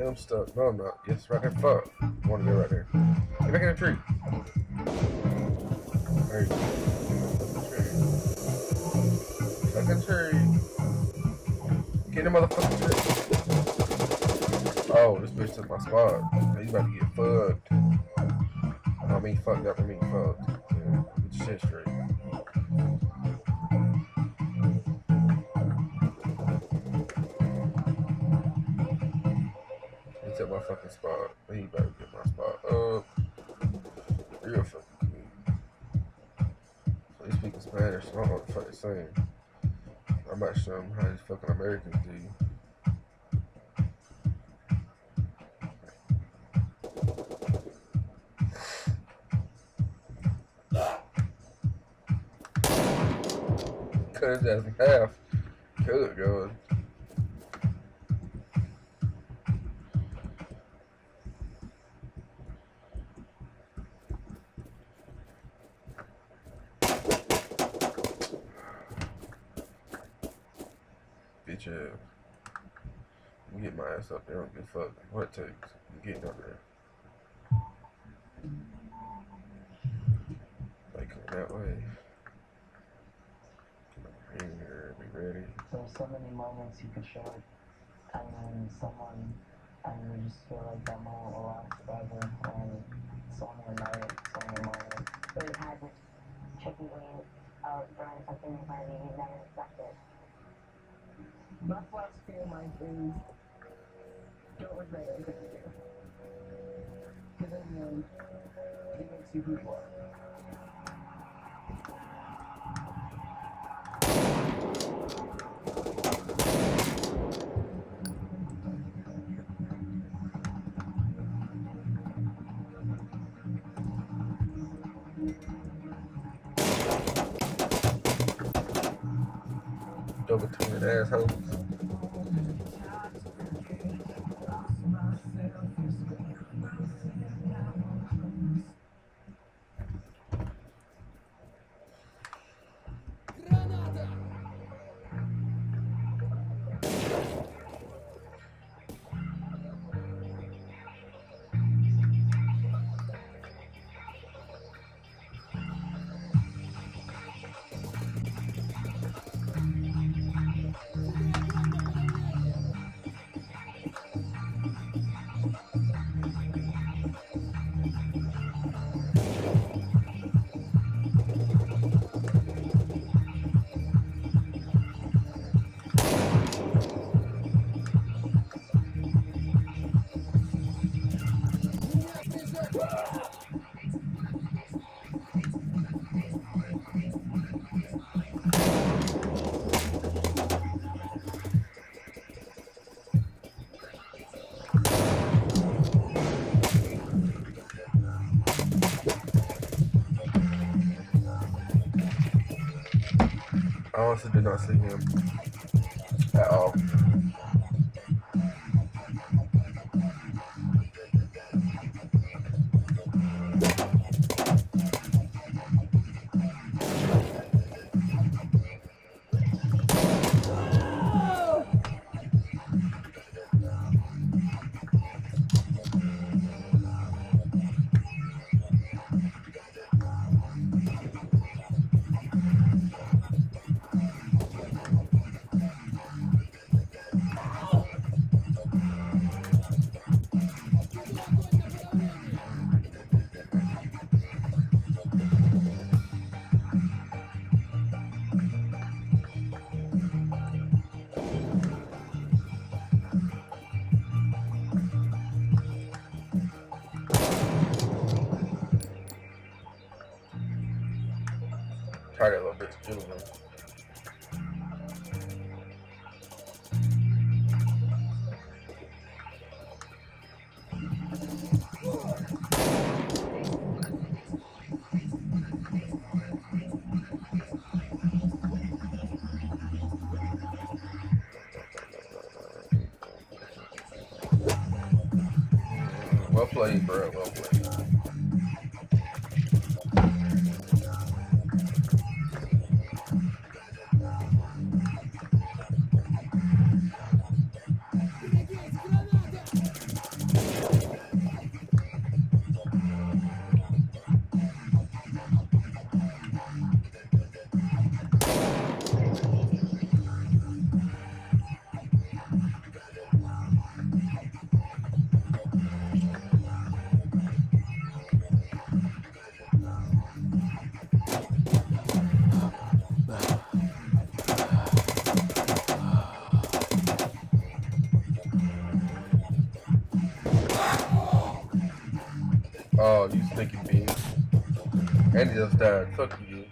Yeah, I'm stuck. No, I'm not. Yes, right there. Fuck. I want to go right here. Get back in the tree. Go. Tree. The tree. Get in the motherfucking tree. Oh, this bitch took my spot. He's about to get fucked. I mean, fucked up. I mean, fucked. Saying. I might show him how these fucking Americans do. Bitch. You get my ass up there, I don't give a fuck what it takes. You getting up there. Like that way. Be ready. There's so many moments you could show it, and then someone, and you just feel like that moment will last forever, and it's only uh, a night, it's only a moment. So you've had this chicken wing of throwing something in front of you you've never expected. My philosophy in life is don't regret anything you do. Because in the end, it makes you who you are. Double 对，他 I honestly did And he just died. Fuck you.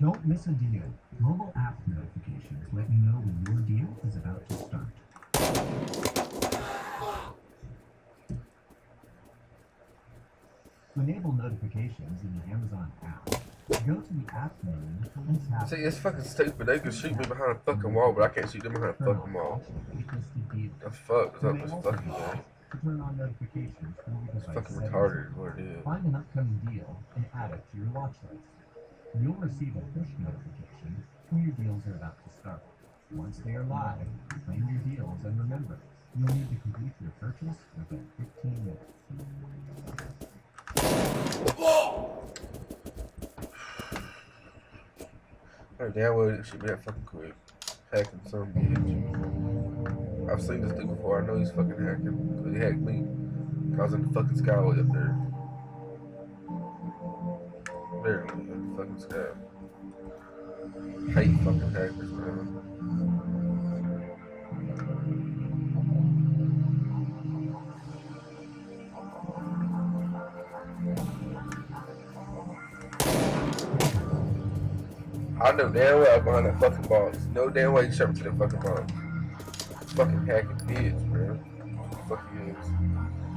Don't miss a deal. Notifications let you know when your deal is about to start. To enable notifications in the Amazon app, go to the app menu and tap See, it's fucking stupid. They can shoot me behind a fucking wall, but I can't shoot them behind a fucking wall. waitlisted deals. The fuck is up this fucking to turn on notifications from your device fucking retarded what it is. Find an upcoming deal and add it to your watch list. You'll receive a push notification your deals are about to start. Once they are live, claim your deals and remember, you'll need to complete your purchase within 15 minutes. Hey, damn well it should be that fucking quick. Hacking some bitch. I've seen this dude before. I know he's fucking hacking. he hacked me. I was in the fucking skyway up there. Barely in the fucking sky. Hate fucking hackers, man. I know damn well behind that fucking box. No damn way you shot me to that fucking box. Fucking hacking bitch, man. Fuck he is.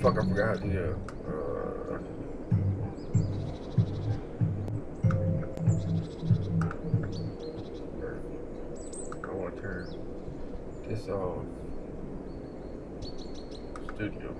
Fuck, I forgot how to do that. Uh, I want to turn this off. Studio.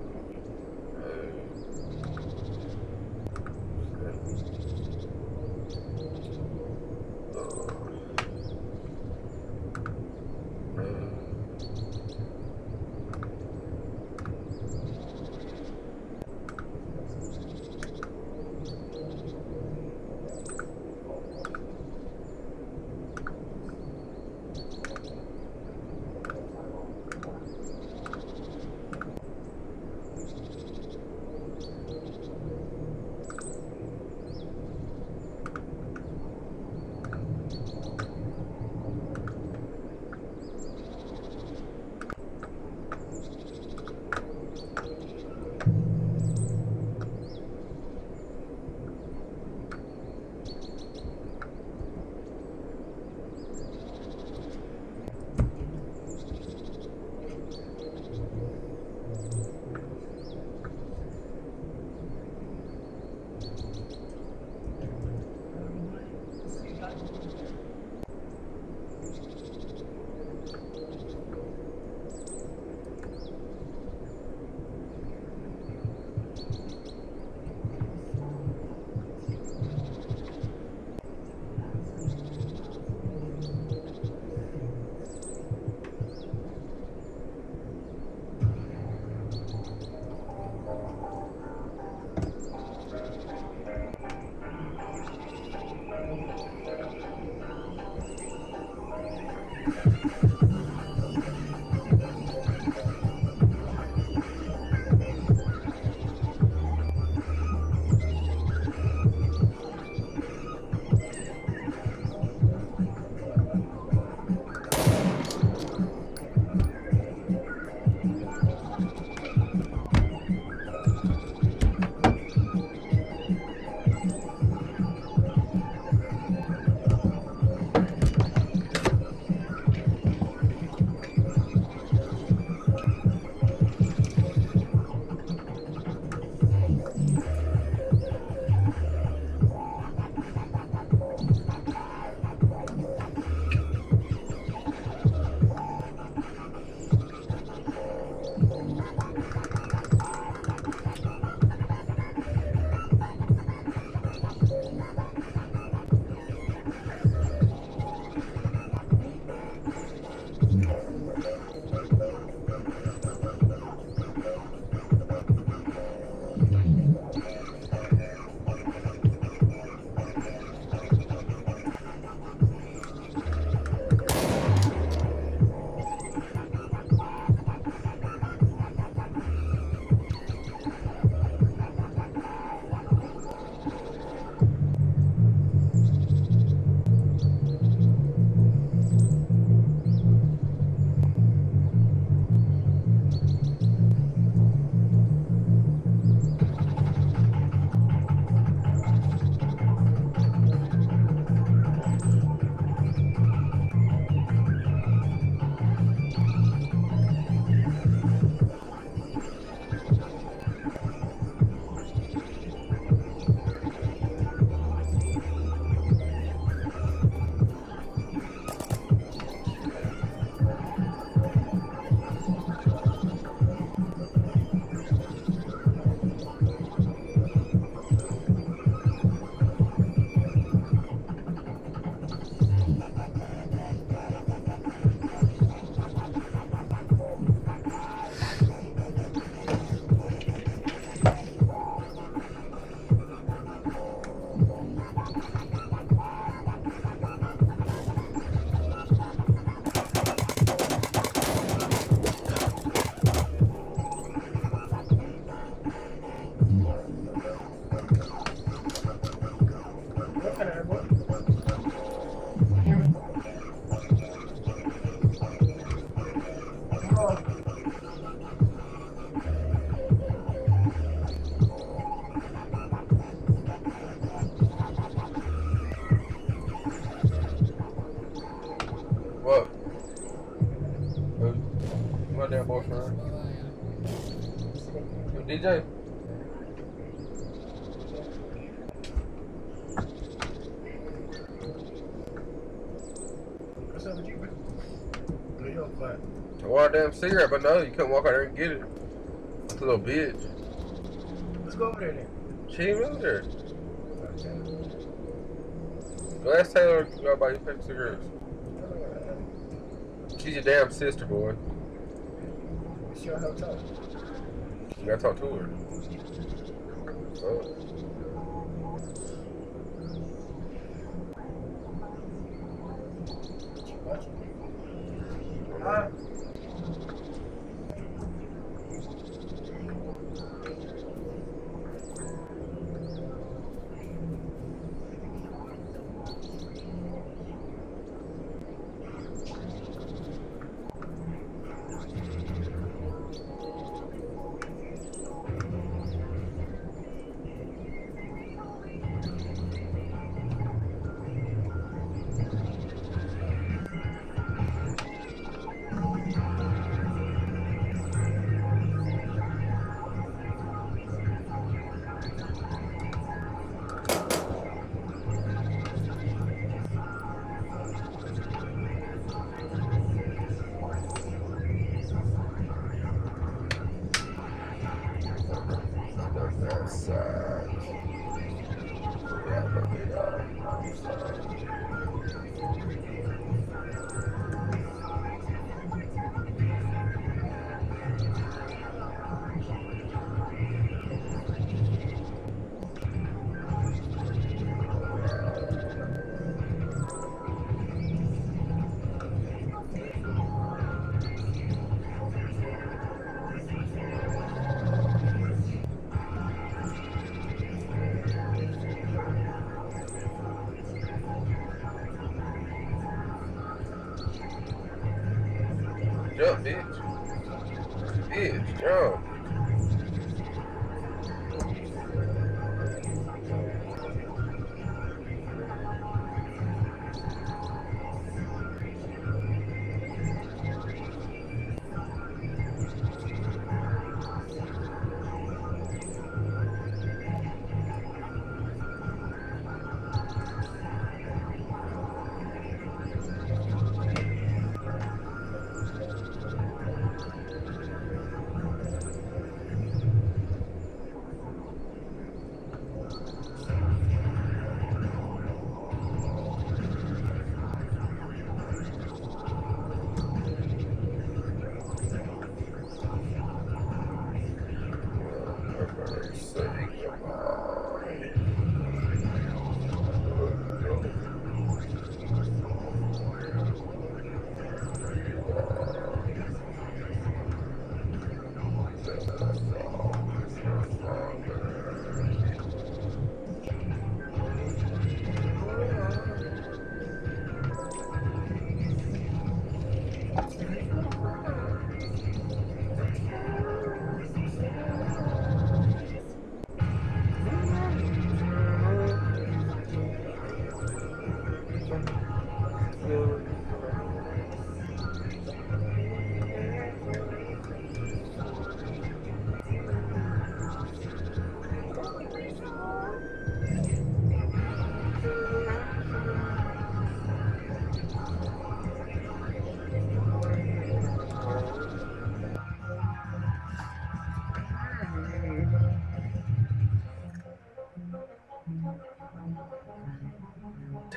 Cigarette, but no, you couldn't walk out there and get it. This little bitch. let's go over there then. She ain't really there. Okay. Ask Taylor go buy you pack of cigarettes. She's your damn sister, boy. It's your hotel. You gotta talk to her. Oh.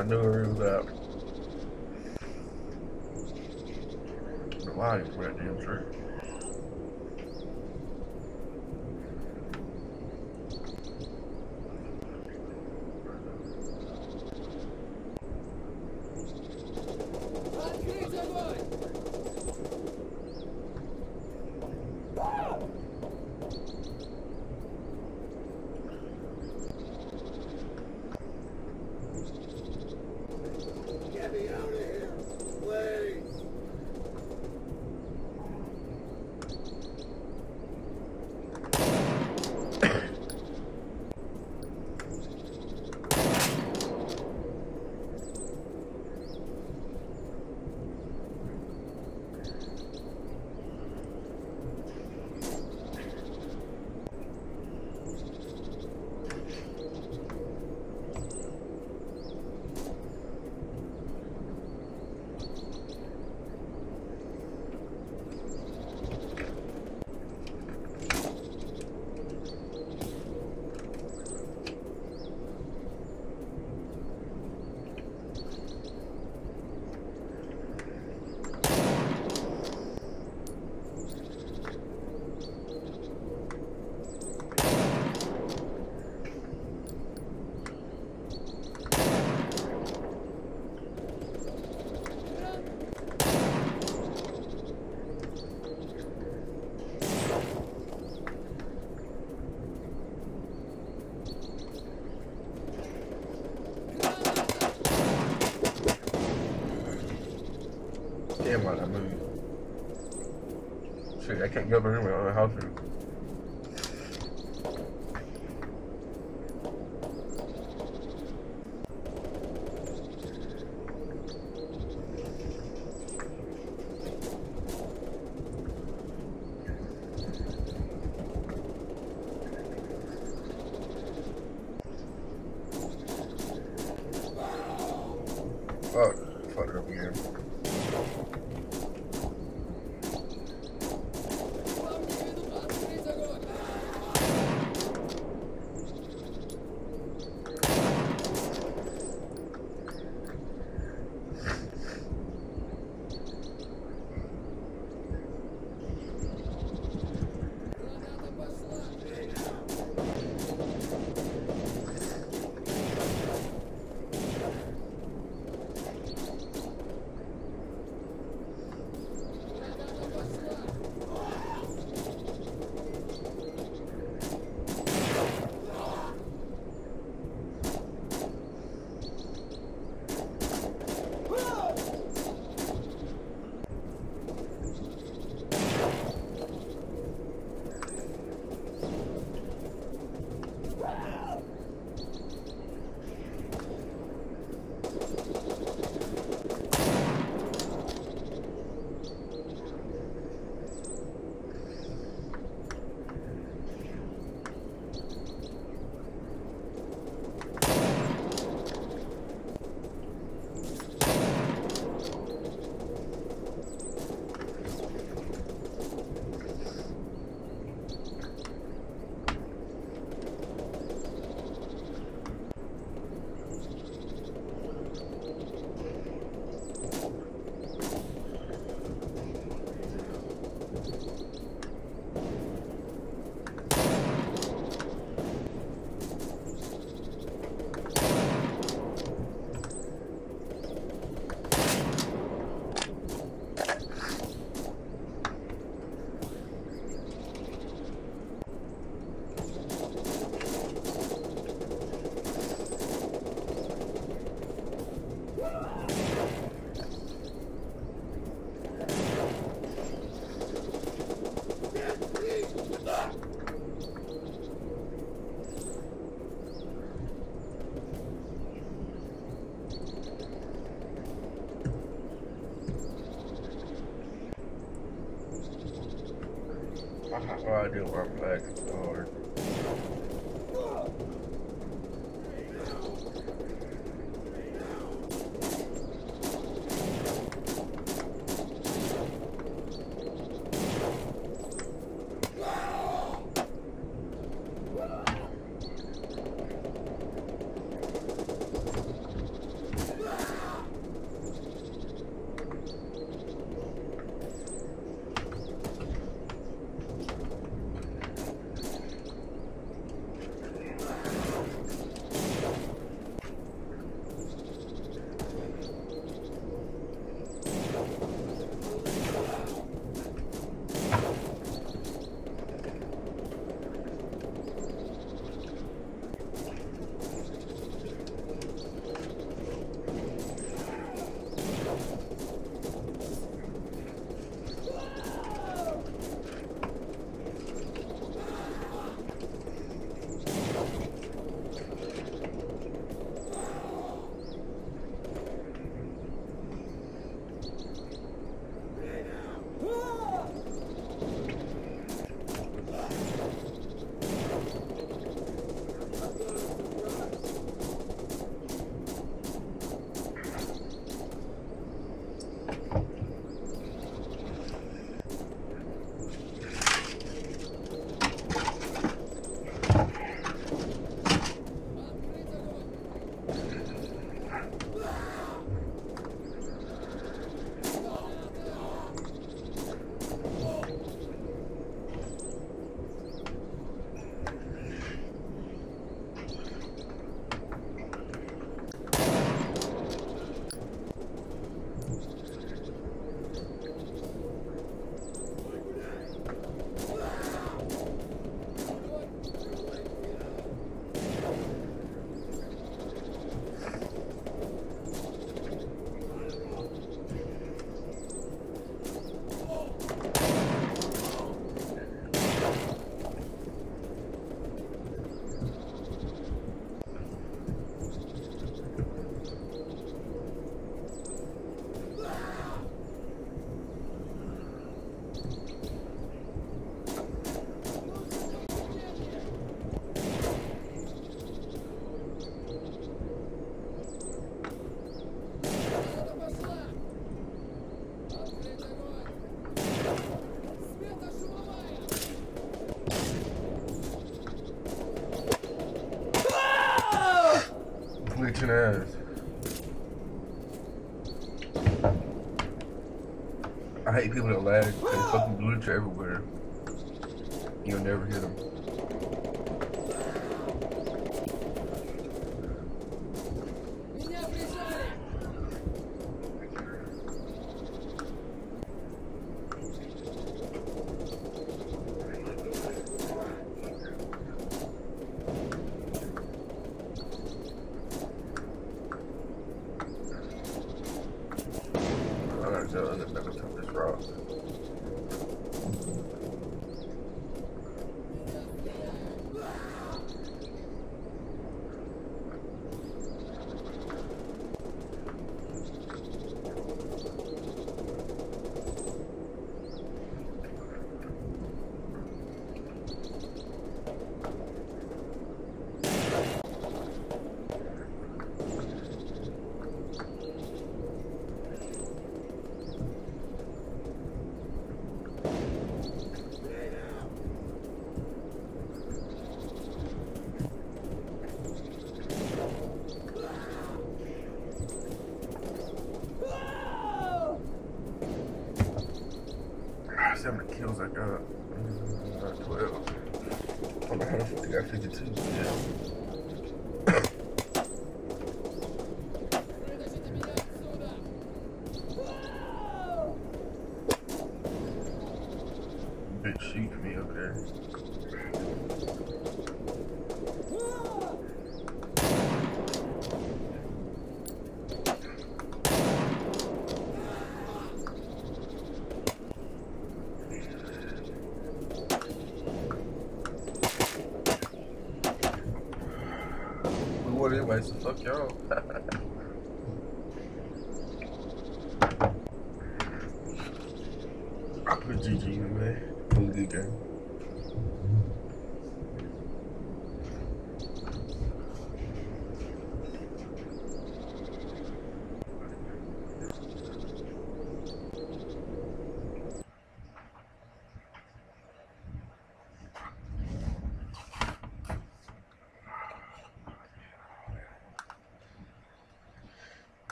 I knew it was out. The lighting for that damn tree. Get me out of here, please! Damn, why that movie? Shit, I can't get over here on the house. room. I have no ass. I hate people that lag. They fucking blue everywhere. You'll never hit them. anyways, fuck y'all.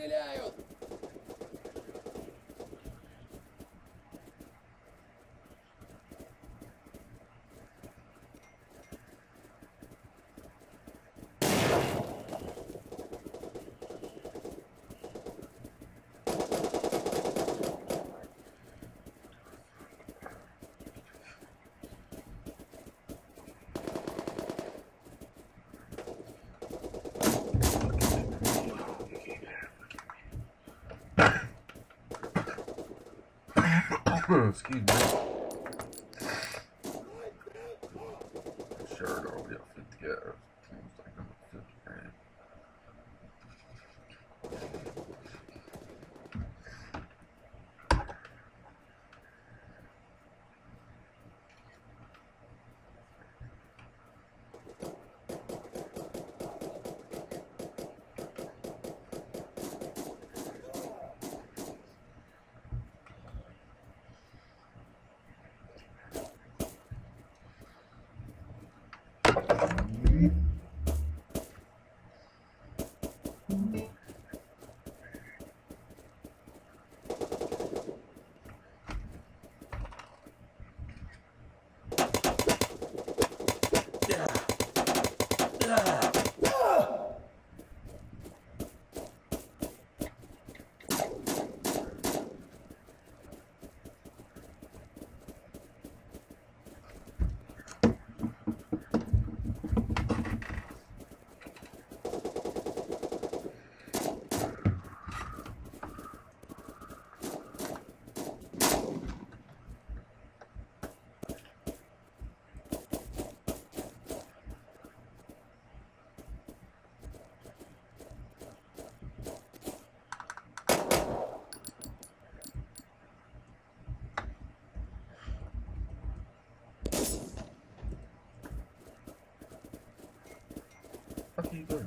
стреляют! Excuse me. Shirt all the outfit together. Seems like I'm 50 grand.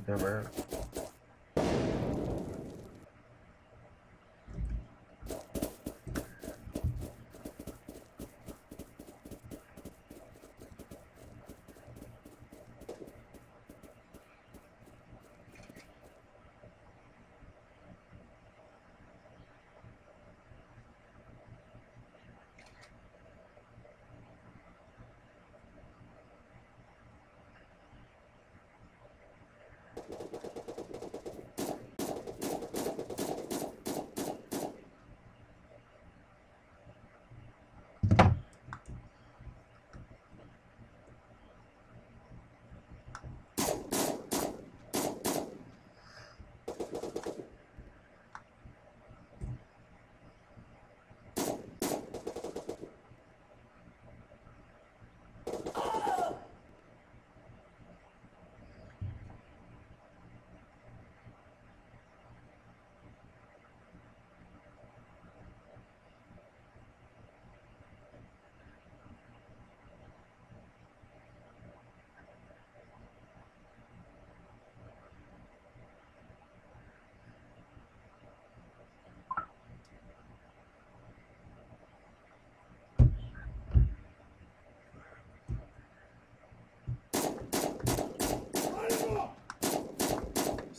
Fuck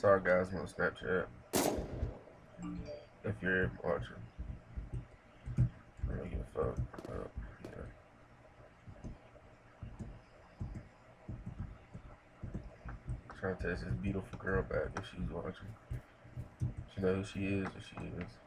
Sorry guys, on Snapchat. If you're watching. I don't give a fuck. Trying to test this beautiful girl back if she's watching. She knows who she is if she is.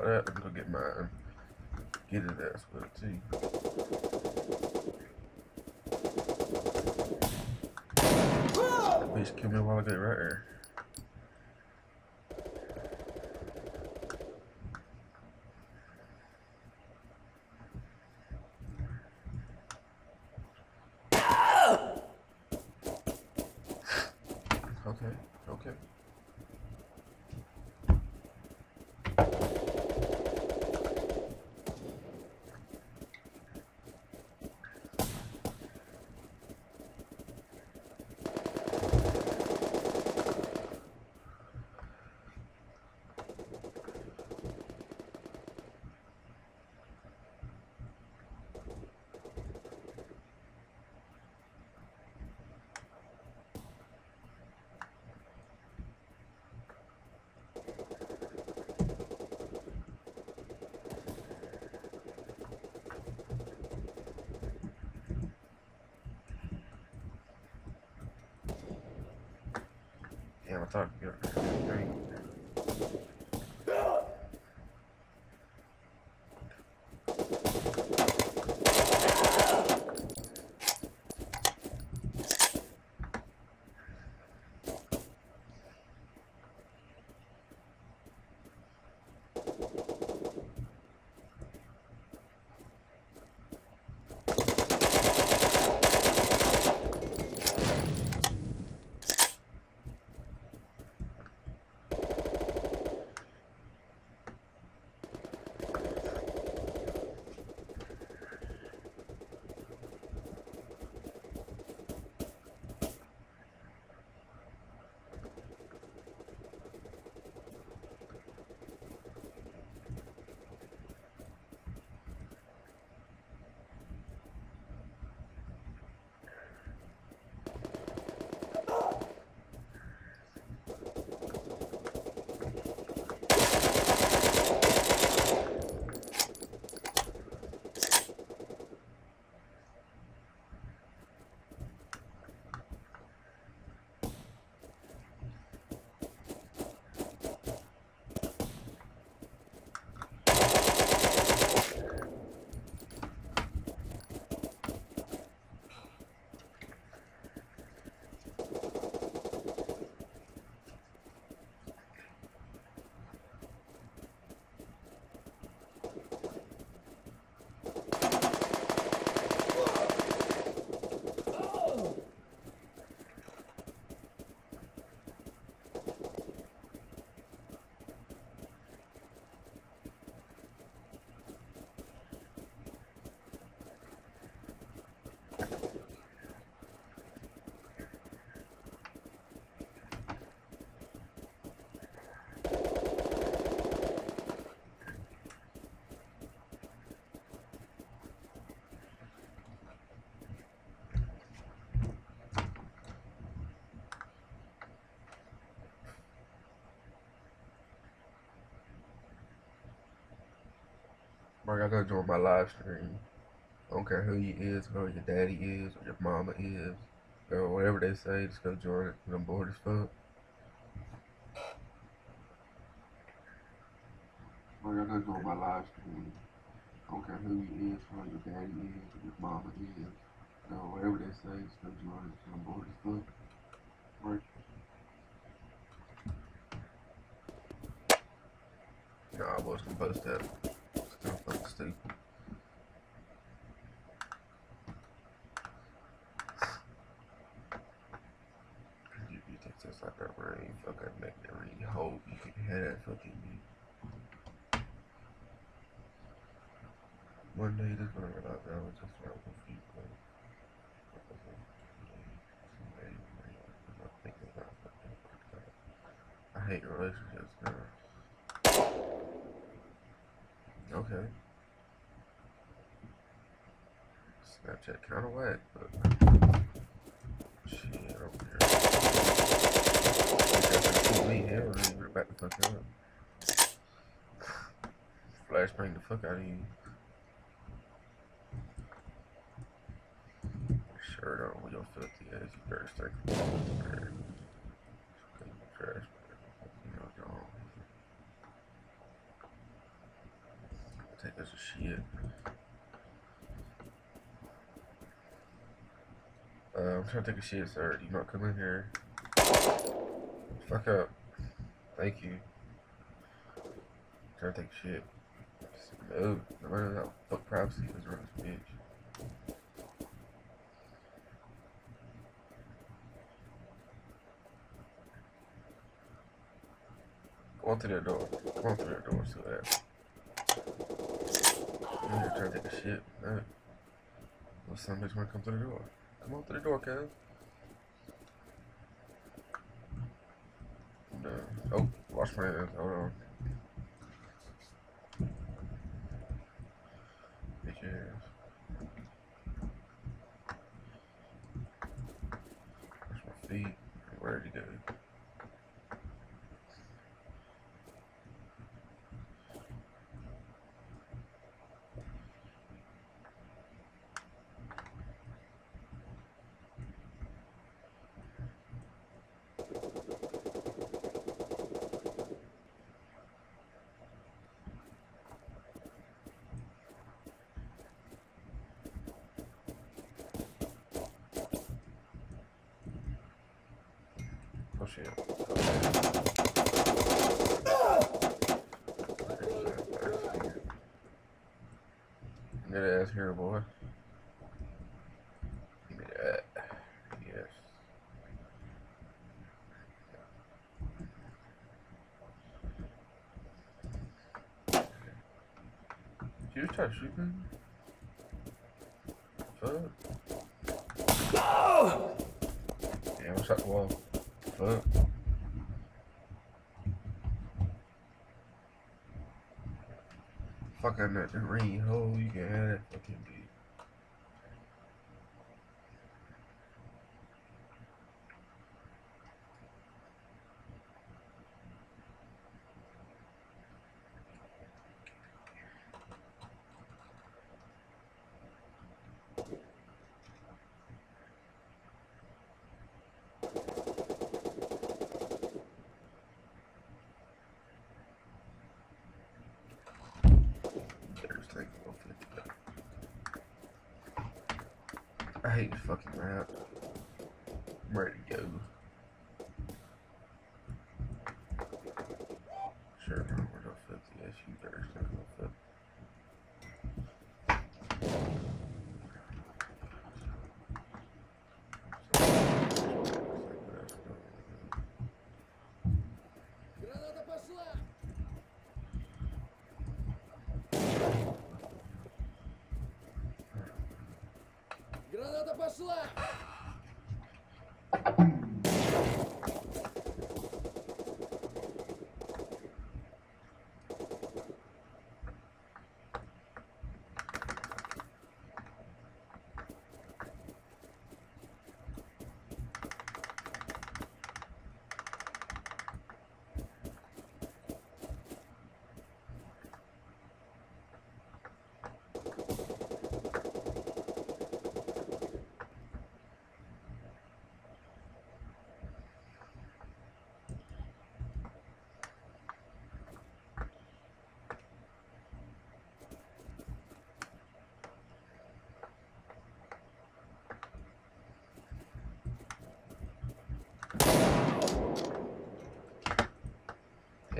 You wanna play like go get mine. Um, get his ass with it too. That bitch killed me a while ago right here. Okay, okay. Damn, I thought you were gotta join my live stream. I don't care who you is, or your daddy is, or your mama is, or whatever they say, just go join it. I'm bored as fuck. Y'all gotta join my live stream. I don't care who you is, or your daddy is, or your mama is, or whatever they say, just go join it. I'm bored as fuck. Right. Nah, I wasn't gonna post that. You, think that's like that rain fucking make me really hope you can hear that fucking beat. One day this gonna out down with just about fucking I hate relationships Snapchat kind of wet, but shit, I don't care. Me back the fuck up. Flash bring the fuck out of you. Sure don't we don't the edge you better start trash you know, Take us a shit. Uh, I'm trying to take a shit, sir. Do not come in here? Fuck up. Thank you. trying to take a shit. No, no matter that fuck privacy is around this bitch. Go through that door. On through that door, so that. I'm trying to take a shit. No. Well, some bitch wanna come through the door. Come on through the door, cuz. No. Oh, wash my hands. Hold on. Bitch ass. Wash my feet. I'm ready to go. Oh shit. Get ass here, boy. Give me that. Yes. Did you just try to shoot me? Fuck. Yeah, I shot the wall. Fuck. Fucking that ring hole, you can have that fucking beat.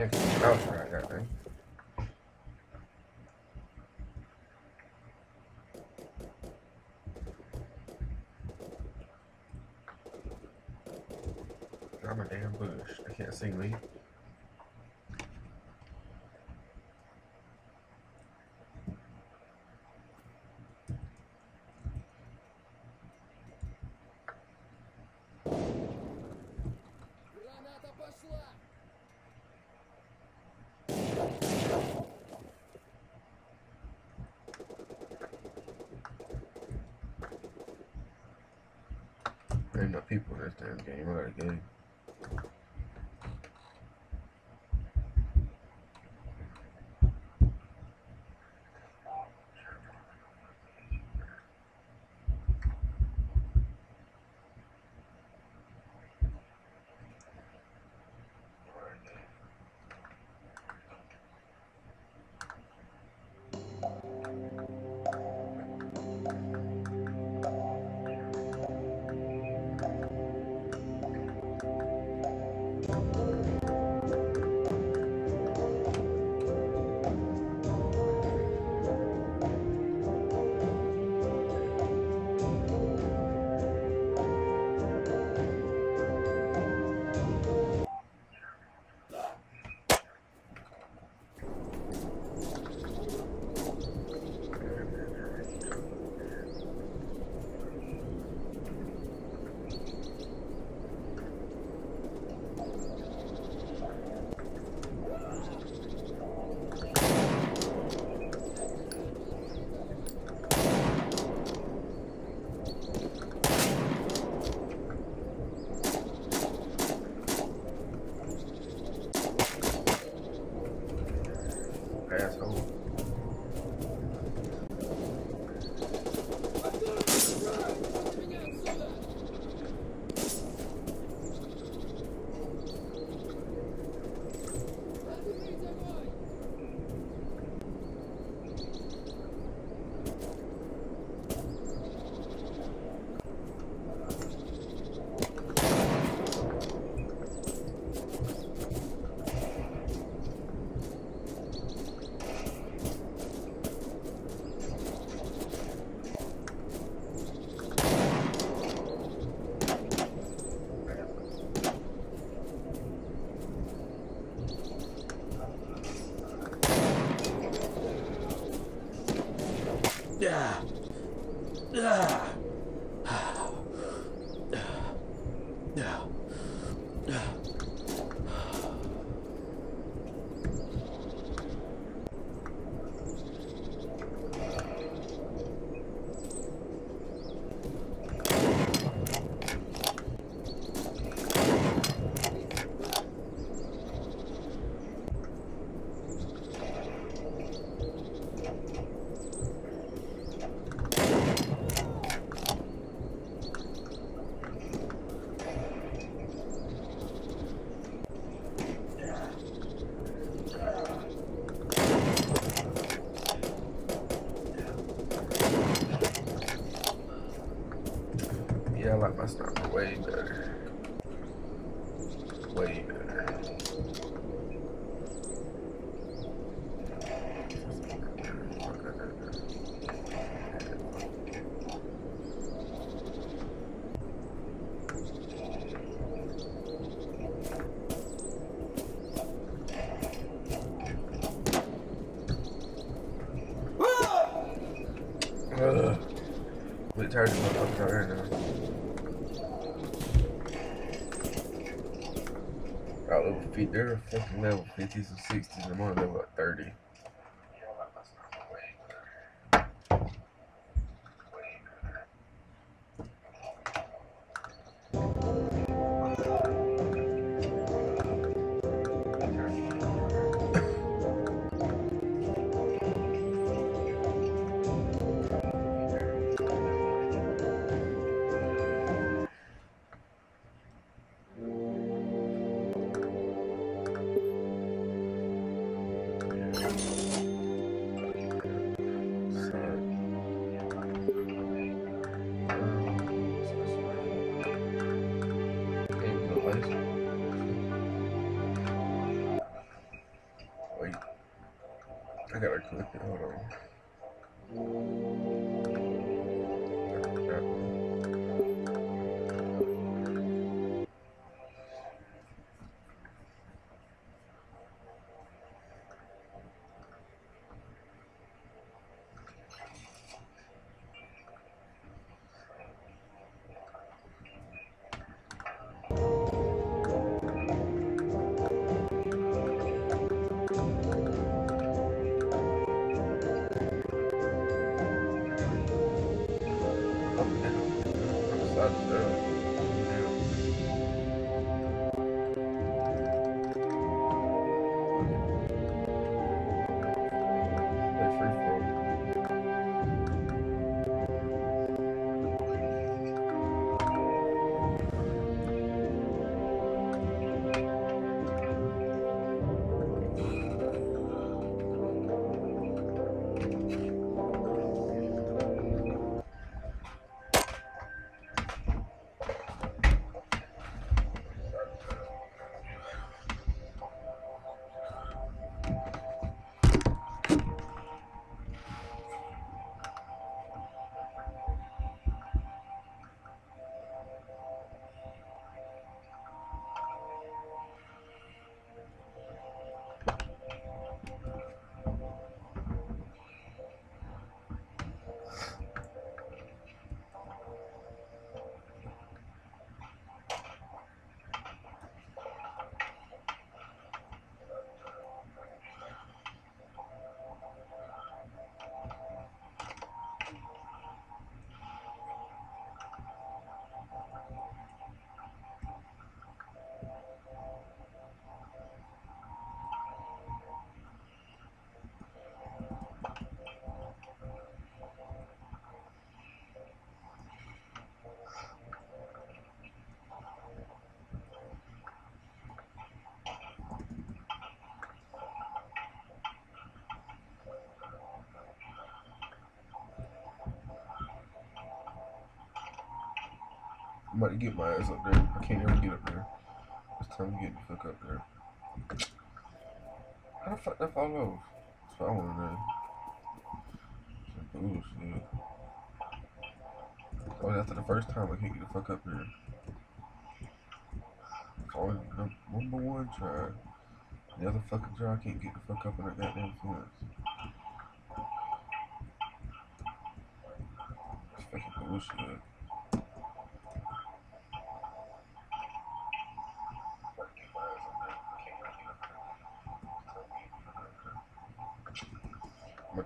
Yeah, 'cause I was right, that thing. I'm a damn bush. I can't see me. No people in this damn game. I gotta go. We tired of motherfuckers out here now. Out level 50, they're fucking level 50s and 60s. I'm on level like 30. I'm about to get my ass up there. I can't even get up there. It's time to get the fuck up there. How the fuck that fall off? That's what I wanna know. Some bullshit. Oh, after the first time I can't get the fuck up there. Oh, it's only the number one try. The other fucking try I can't get the fuck up in that goddamn fence. bullshit. Fucking get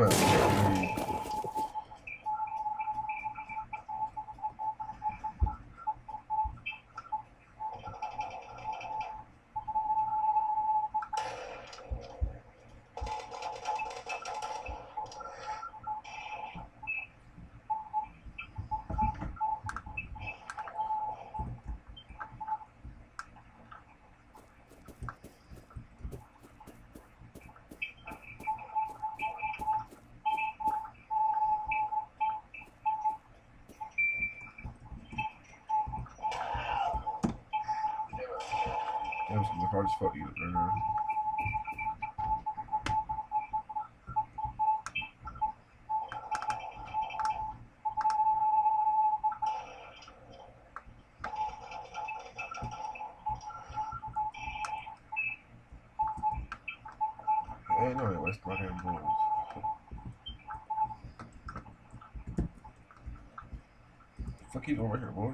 it. Damn it. Damn, it's gonna be hard as fuck right now. Ain't no way bullets. Fuck you right here, boy?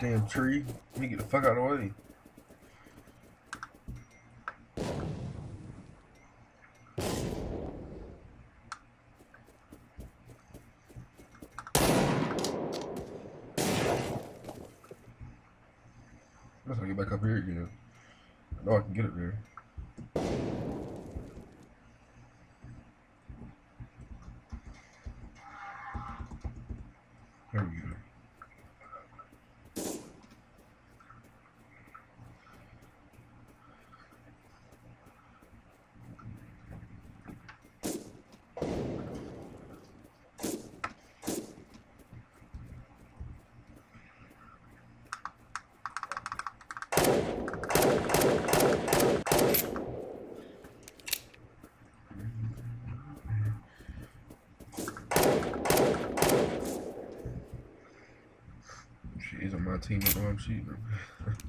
Damn tree. Let me get the fuck out of the way. Let's get back up here again. I know I can get it there. There we go. She's on my team. I know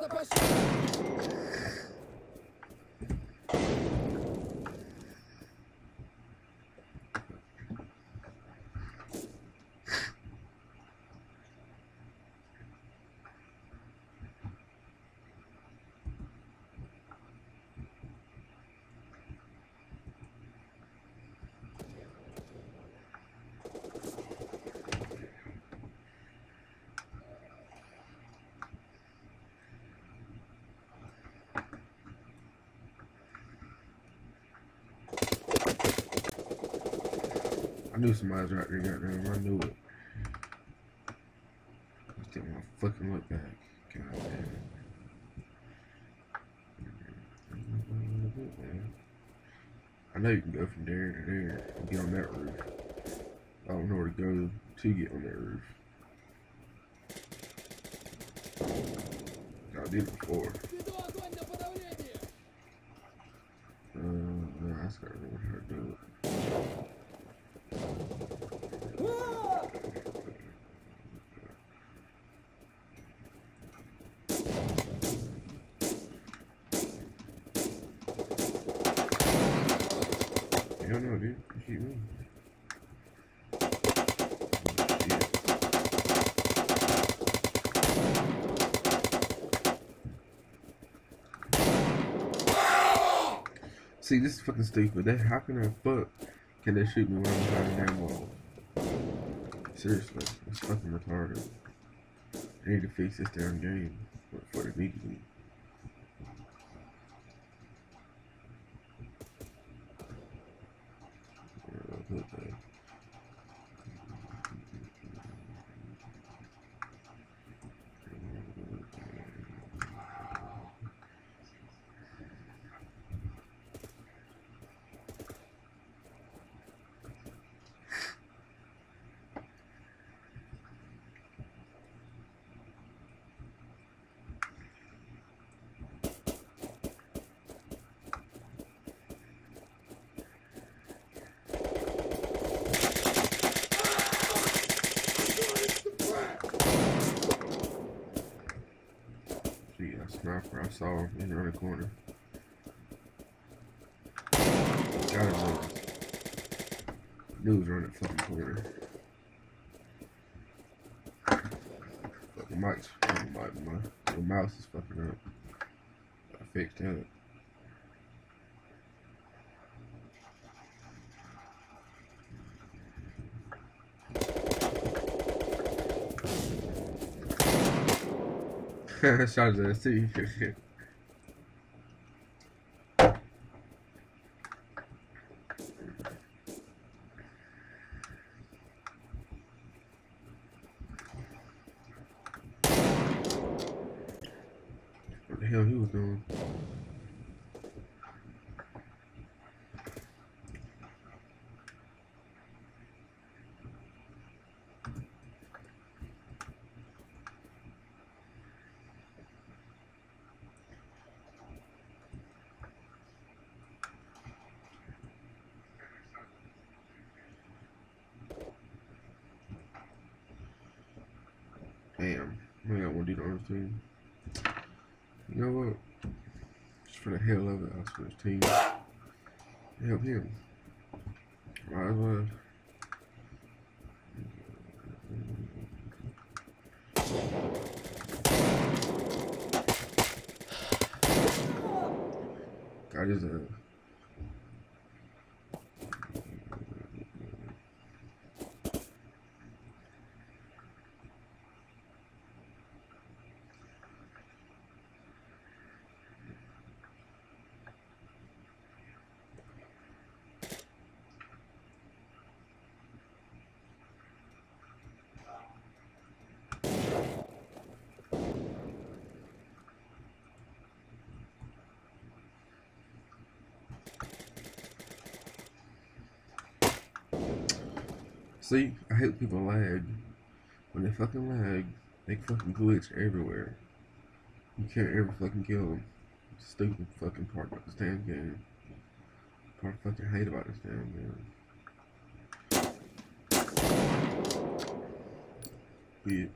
I'm cheating. I knew somebody was right there, goddamn. I knew it. Let's take my fucking look back. I know you can go from there to there and get on that roof. I don't know where to go to get on that roof. I did it before. See, this is fucking stupid. They, how can I fuck can they shoot me when I'm behind a damn wall? Seriously, it's fucking retarded. I need to fix this damn game before they need. be. Where did I put that? Sniper I saw him in the other corner. Got him. Knew he was around fucking corner. Fucking mic's mic, my, the mouse is fucking up. I fixed that. Shot his ass too. hell he was doing. Damn, I ain't got one to do the other team. You know what? Just for the hell of it, I'll switch teams. Help him. Might as. I just uh, See, I hate people lag. When they fucking lag, they fucking glitch everywhere. You can't ever fucking kill them. Stupid fucking part about this damn game. Part I fucking hate about this damn game. Bitch.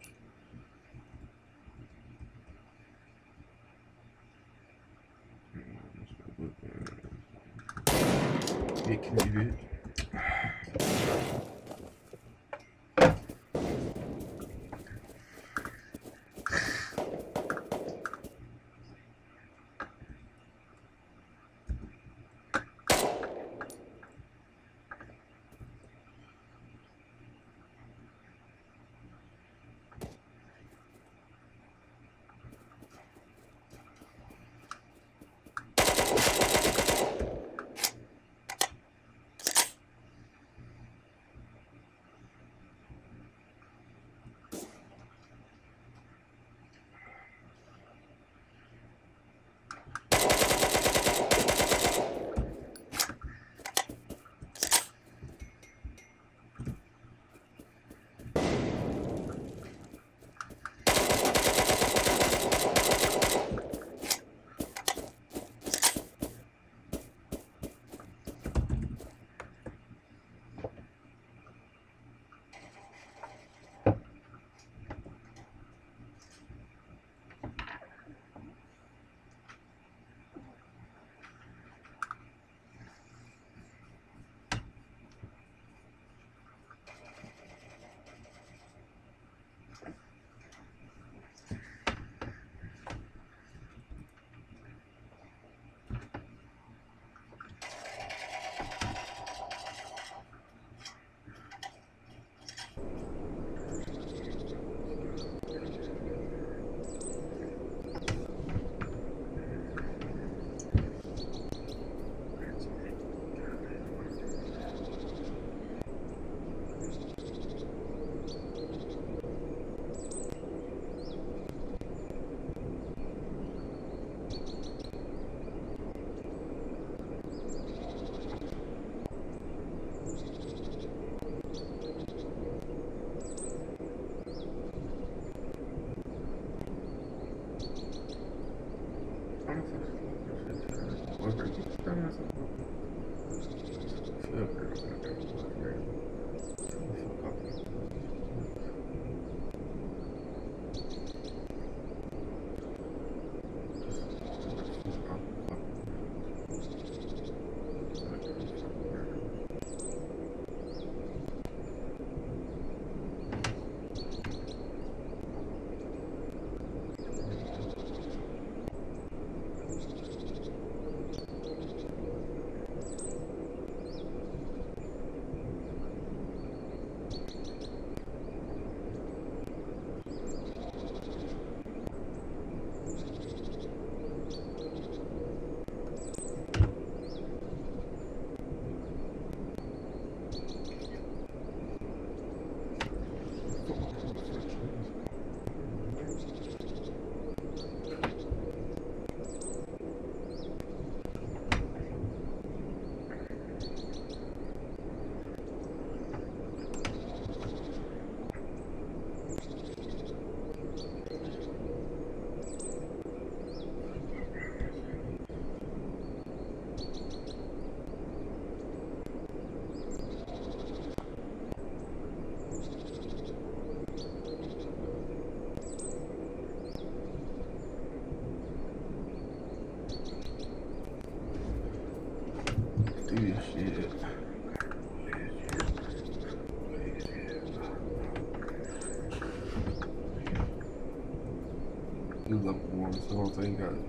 Level one, so I don't think he got his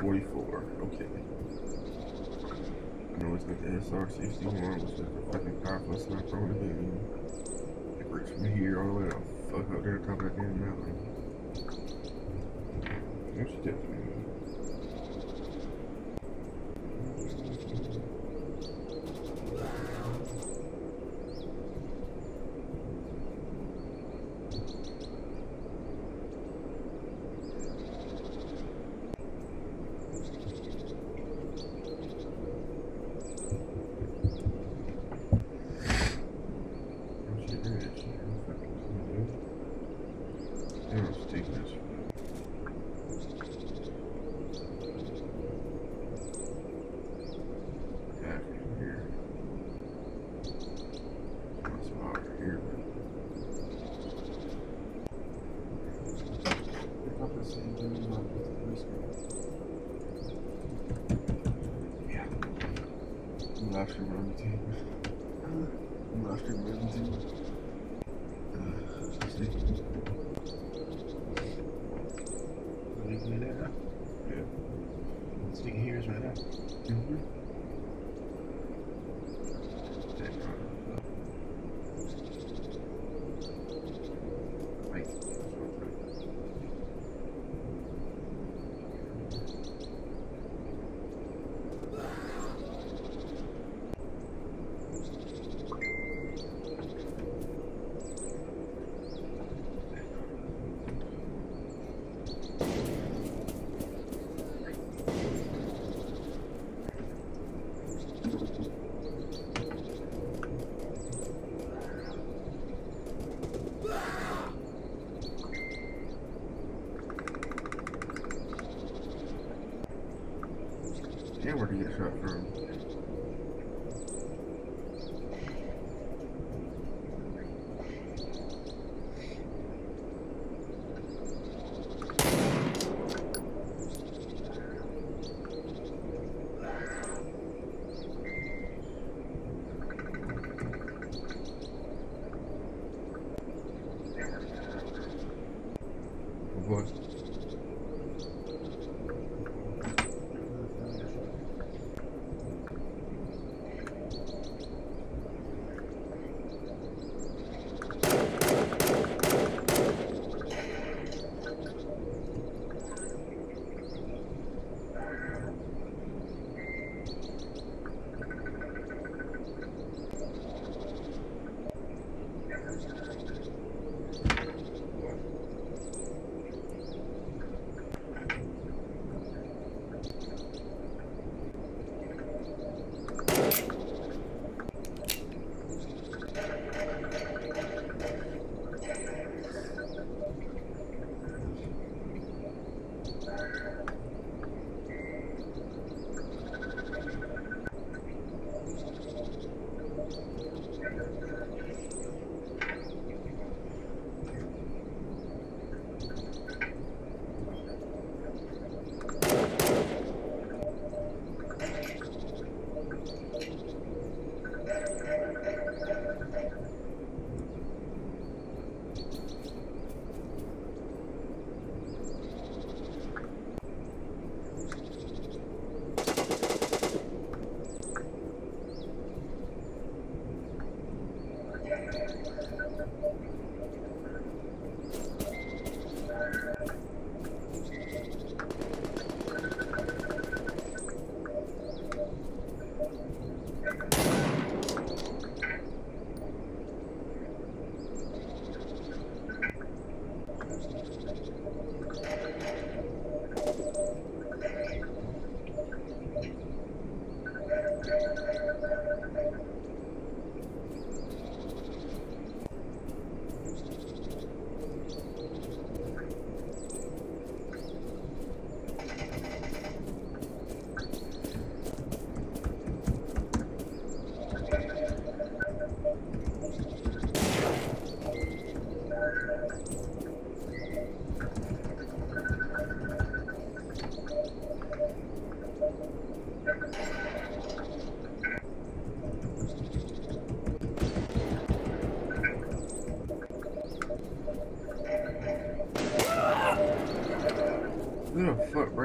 44. Okay. I know it's got the SR-61, which is the fucking powerful sniper on the game. It works from here all the way to fuck up there top of that damn mountain. It definitely?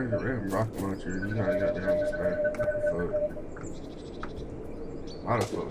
The brings a random rocket launcher? You gotta get down this the fuck? Why the fuck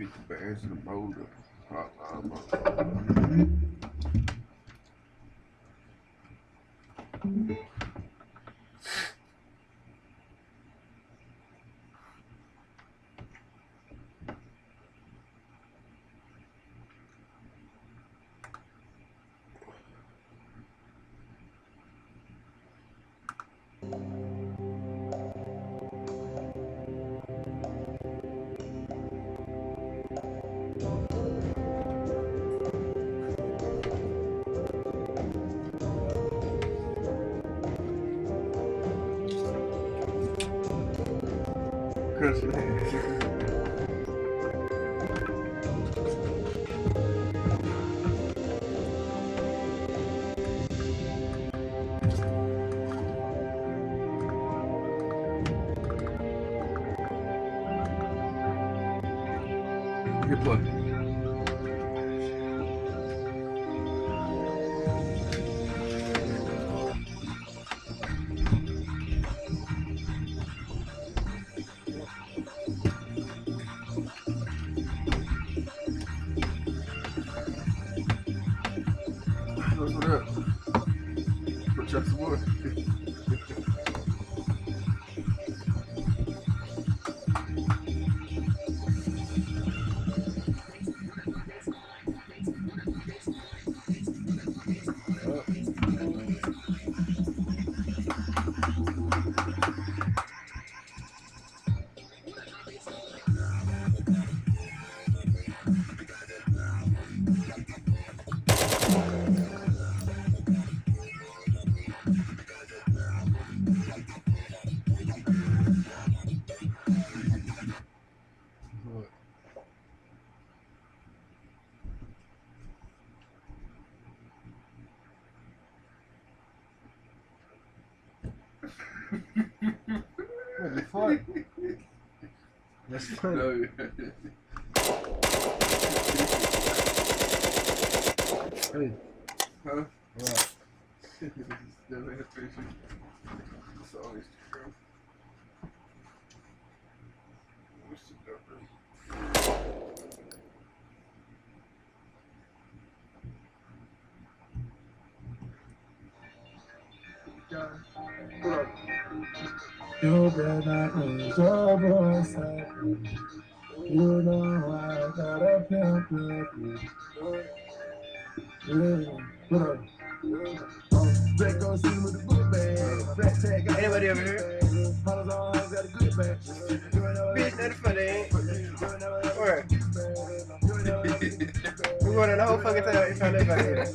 50 bands in the motor. Uh, uh, uh. No. hey. Huh? What? Never had patience. It's always Yobana Injaba Sapu Yuna Wakarapya Papu Black on scene with the good bag. Black tag anybody over here? Hunters on hunters got a good bag. Bitch, that's funny. Word. We're going the whole fucking time. It's trying to live out here.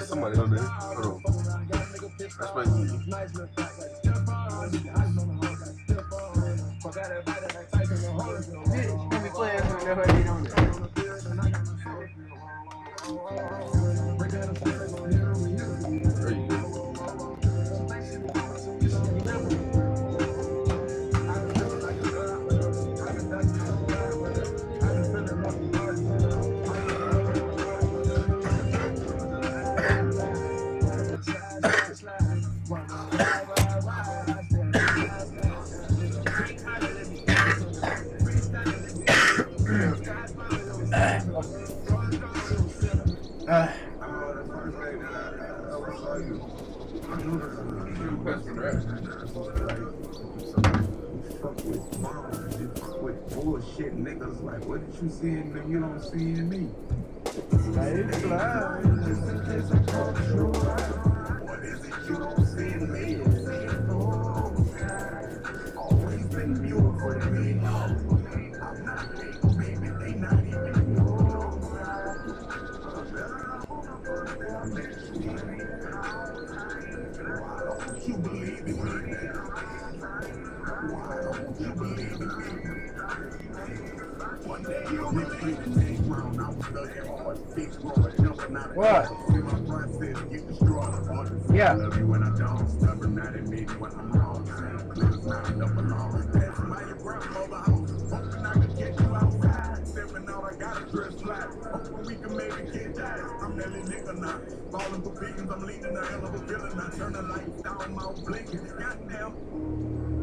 Somebody over there. Hold on. That's my. Like, what did you see in? You don't see in me. Hey. Yeah. Love you when I don't. Stubborn, not admit when I'm wrong. Clearly up alone. That's my. Hoping I get you I gotta dress we can get. I'm Falling for beatings, I'm leading a hell of a villain. I turn the lights down, my blinking. Goddamn.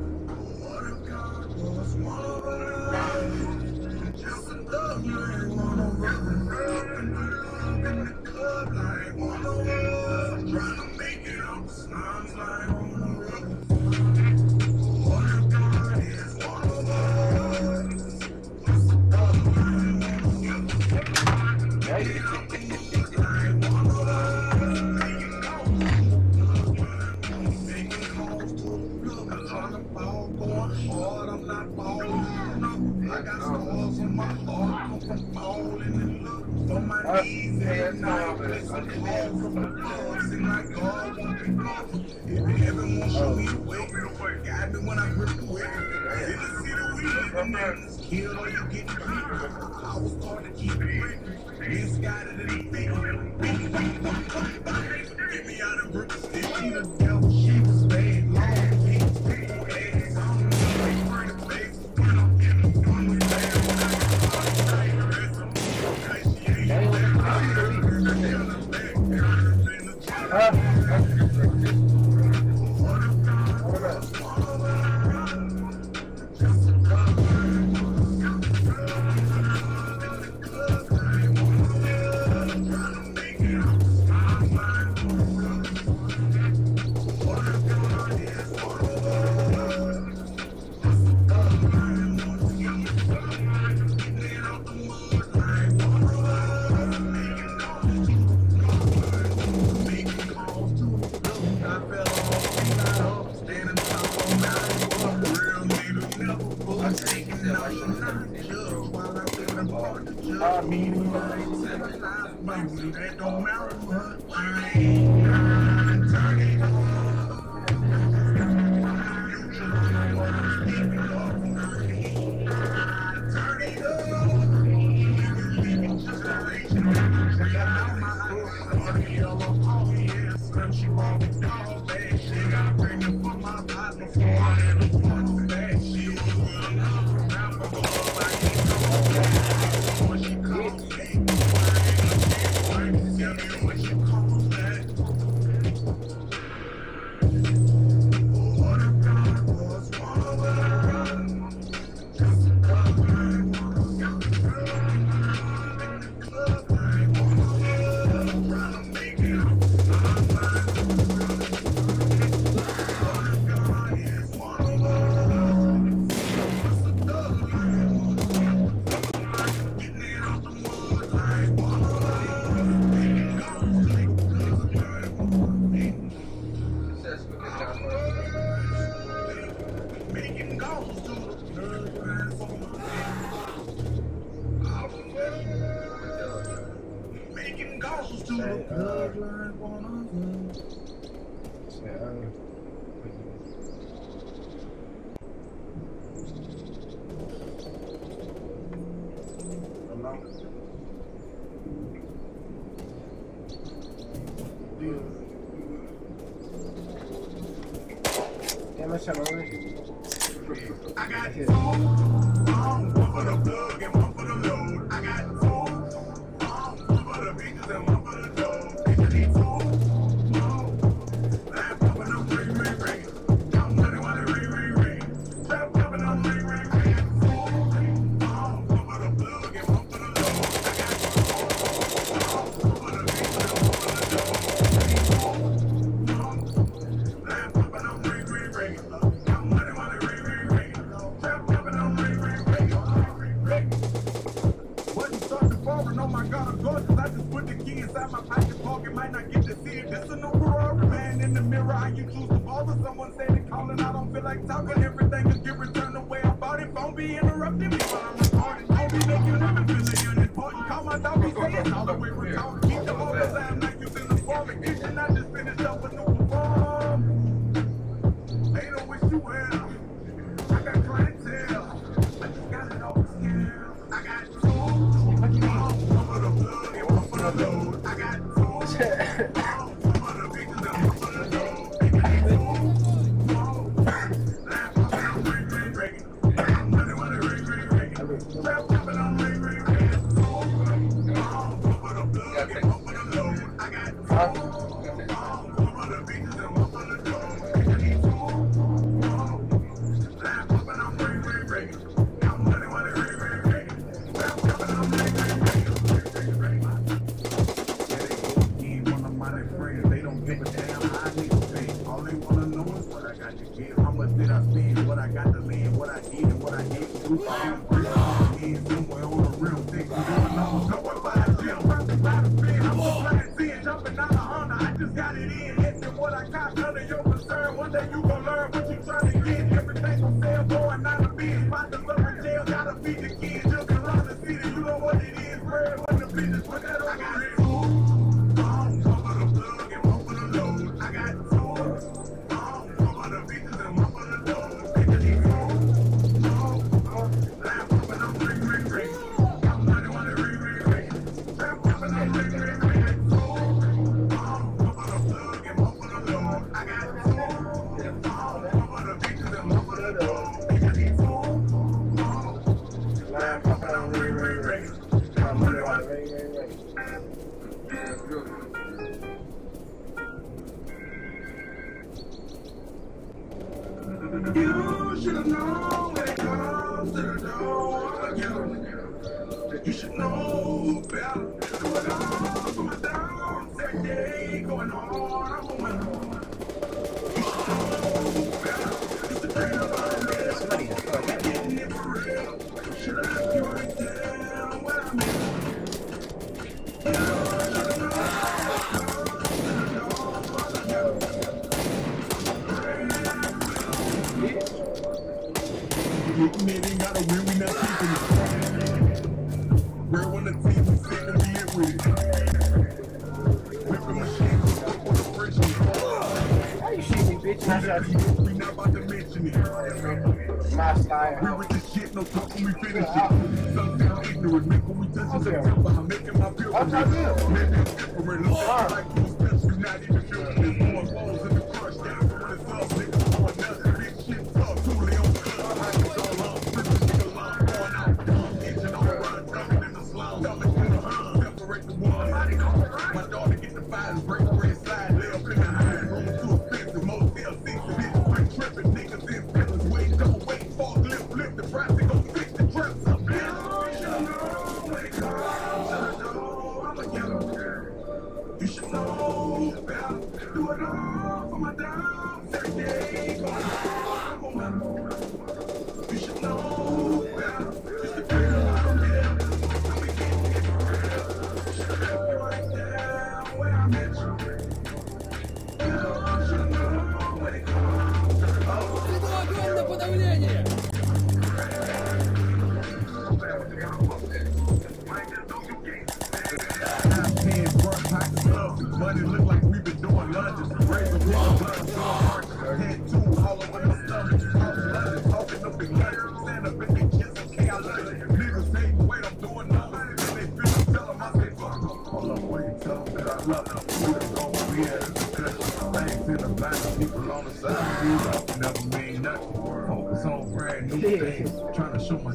Damn,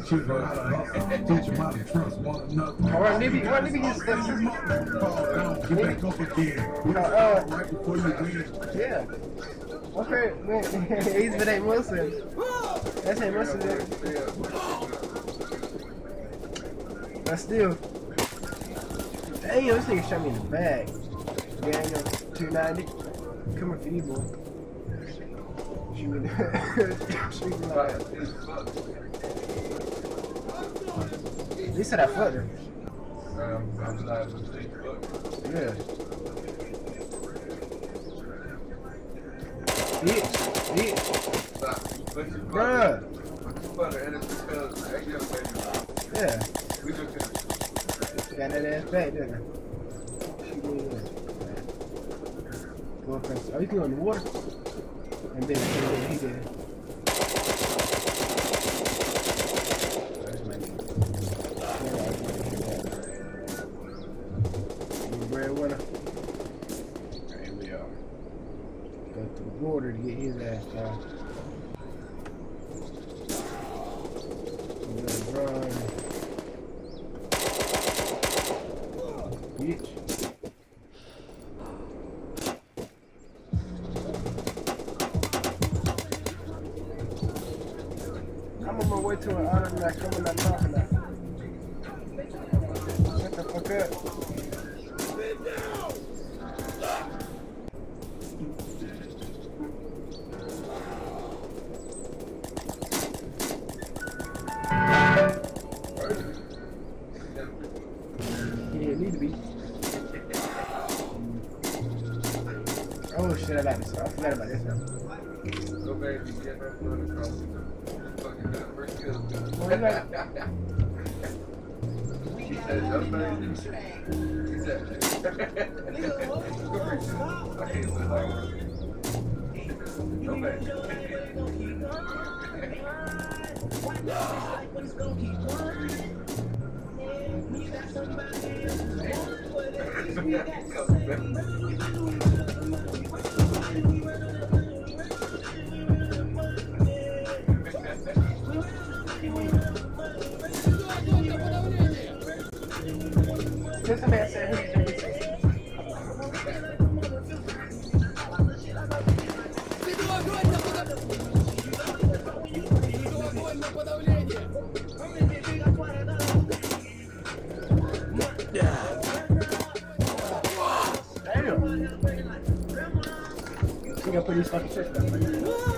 Teach them how to trust one another. All right, Nibby, right, Nibby, Fall down, get back up again. You know, Uh, right before you win. Yeah. Okay, man, he's been a Wilson. That's a Wilson. But still. Damn, this nigga shot me in the back. Daniel, 290. Coming for you, boy. Shoot me. Shoot me like that. He said I fucked her. Yeah. Bitch, bitch. Bruh. Yeah. Got that ass back, didn't I? She did that. Go across. Oh, you can go in the water. Baby. You gotta put these fucking shit down.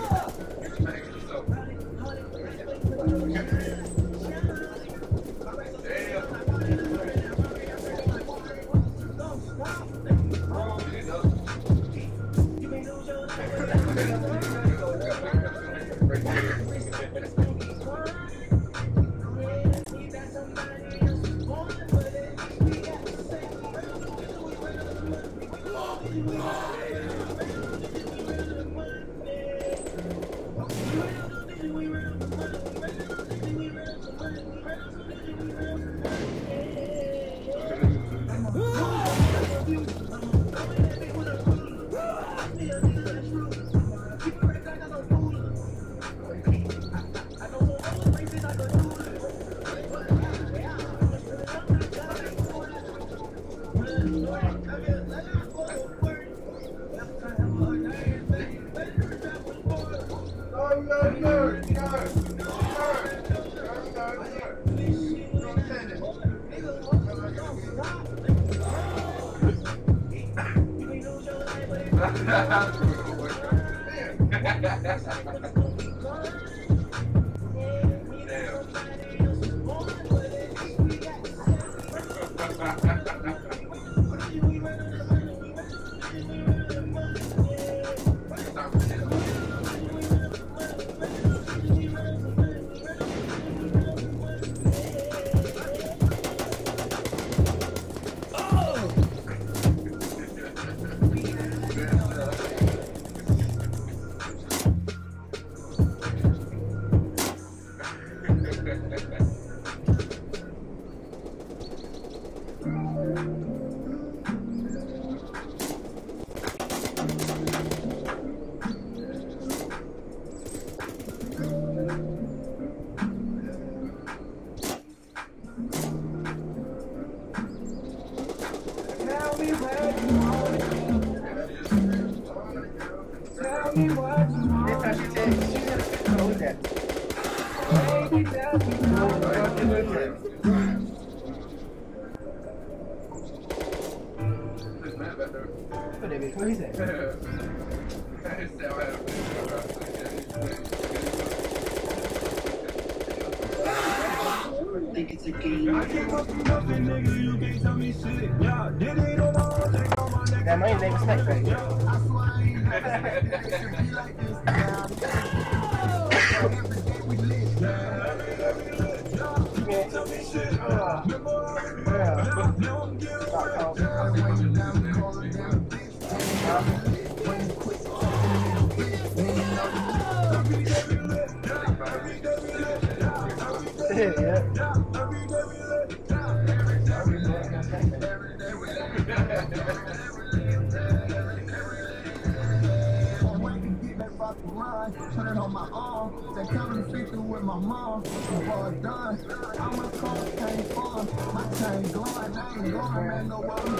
My chain glowing, I ain't going, man, know where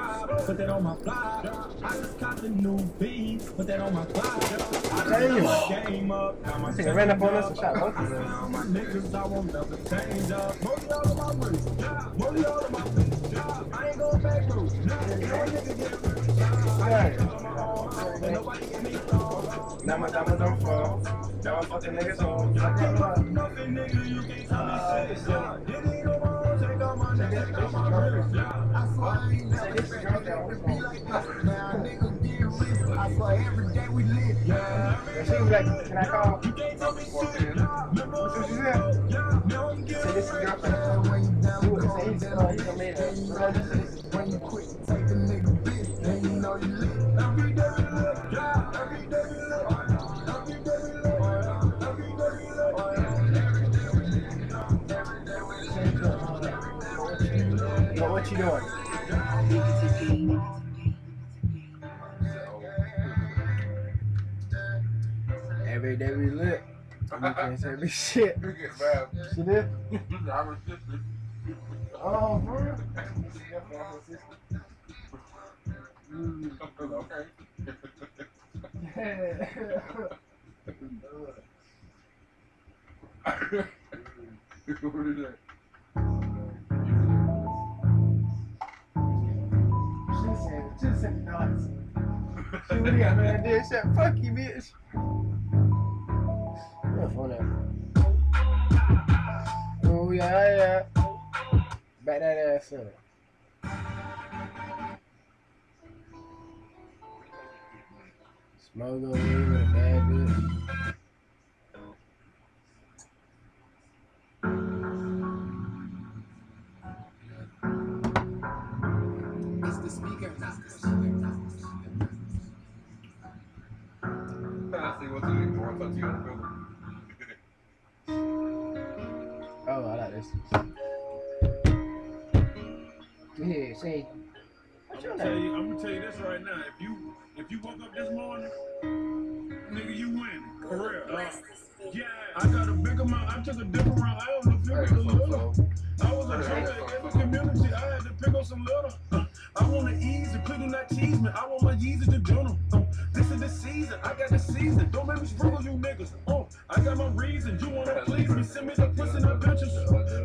that put that on my fly. I just caught the new beat, put that on my fly. Damn. I game up, now my Nigga ran up on us and shot both of them. all my niggas, I won't never change up. Mostly all of my yeah. Mostly all of my yeah. I ain't going back, bro. Nah, no nigga get rich. I got on my own, and nobody get me. Now my diamonds don't fall. Now I'm fucking niggas on. I can't up nothing, nigga, you can't tell me shit, ah, And she was like, can I call? Yeah. What's what she said? Say this is your girlfriend. Day we lit. You can't say me shit. You get bad. She did? I resisted. Oh, real? Okay. What is that? She said, she said nuts. She really got man did shit. Fuck you, bitch. Yeah, phone that. Eh? Oh, yeah, yeah. Back that ass up. Smoke over here with a bad bitch. It's the speaker. I see what you need more. I thought you Oh, I like this. Yeah, say. I'm gonna tell you, I'm gonna tell you this right now. If you if you woke up this morning, nigga, you win. For real. Uh, yeah, I got a big amount. I took a different route. I was a Hey, little. so, so. I was a trumpet in the community. I had to pick up some little. I want to ease and do not tease me. I want my Yeezys to journal. Uh, this is the season. I got the season. Don't make me sprinkle you niggas. Oh, I got my reason. You wanna please me? Send me the pussy and the pictures.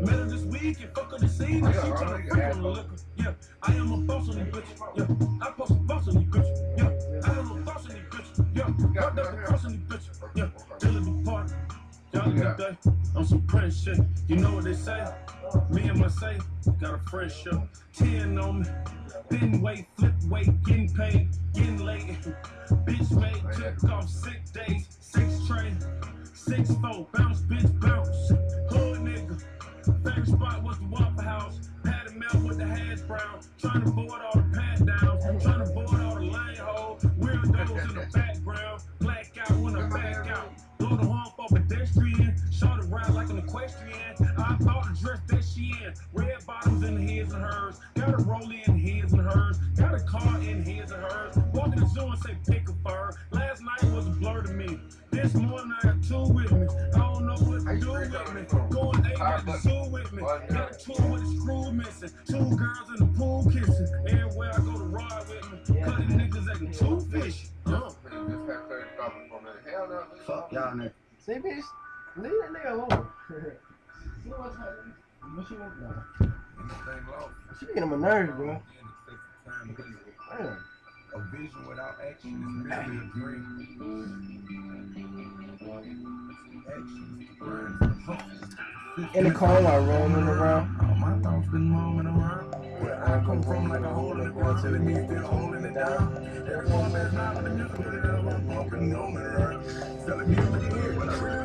Met her this weekend. Fuck her this evening. She tryna freak on the liquor. Yeah, I am a boss on these bitches. Yeah, I post a boss on these bitches. Yeah, I am a boss on these bitches. Yeah, I got the cross on these bitches. Yeah, dealing the party. Yeah, Another good day on some Prince shit. You know what they say? Me and my say got a friendship. Ten on me. Thin weight, flip weight, getting paid, getting late. Bitch made, oh, took off six days, six train, six four, bounce, bitch, bounce. Hood nigga. Favorite spot was the Waffle House. Patty melt with the hash brown. Trying to board all the pat downs. Trying to board all the lane holes. Weirdos in the background. Black out when I back hers. Got a roll in his and hers. Got a car in his and hers. Walk in the zoo and say pick a fur. Last night was a blur to me. This morning I got two with me. I don't know what to do with me. Going eight at the zoo with me. Got a two with a screw missing. Two girls in the pool kissing. Everywhere I go to ride with me. Cutting niggas acting too fishy. Uh. Fuck y'all niggas. See, bitch, leave that nigga alone. See what's happening? What she want now? She getting on my nerves, bro. Damn. A vision without action is merely a dream. In the car while rolling around. All my thoughts been moving around. Where I come from, like a hole in the wall, telling me still holding it down. Everyone that's not in the music, up, I'm bumping on the run. Telling me what you hear, but I really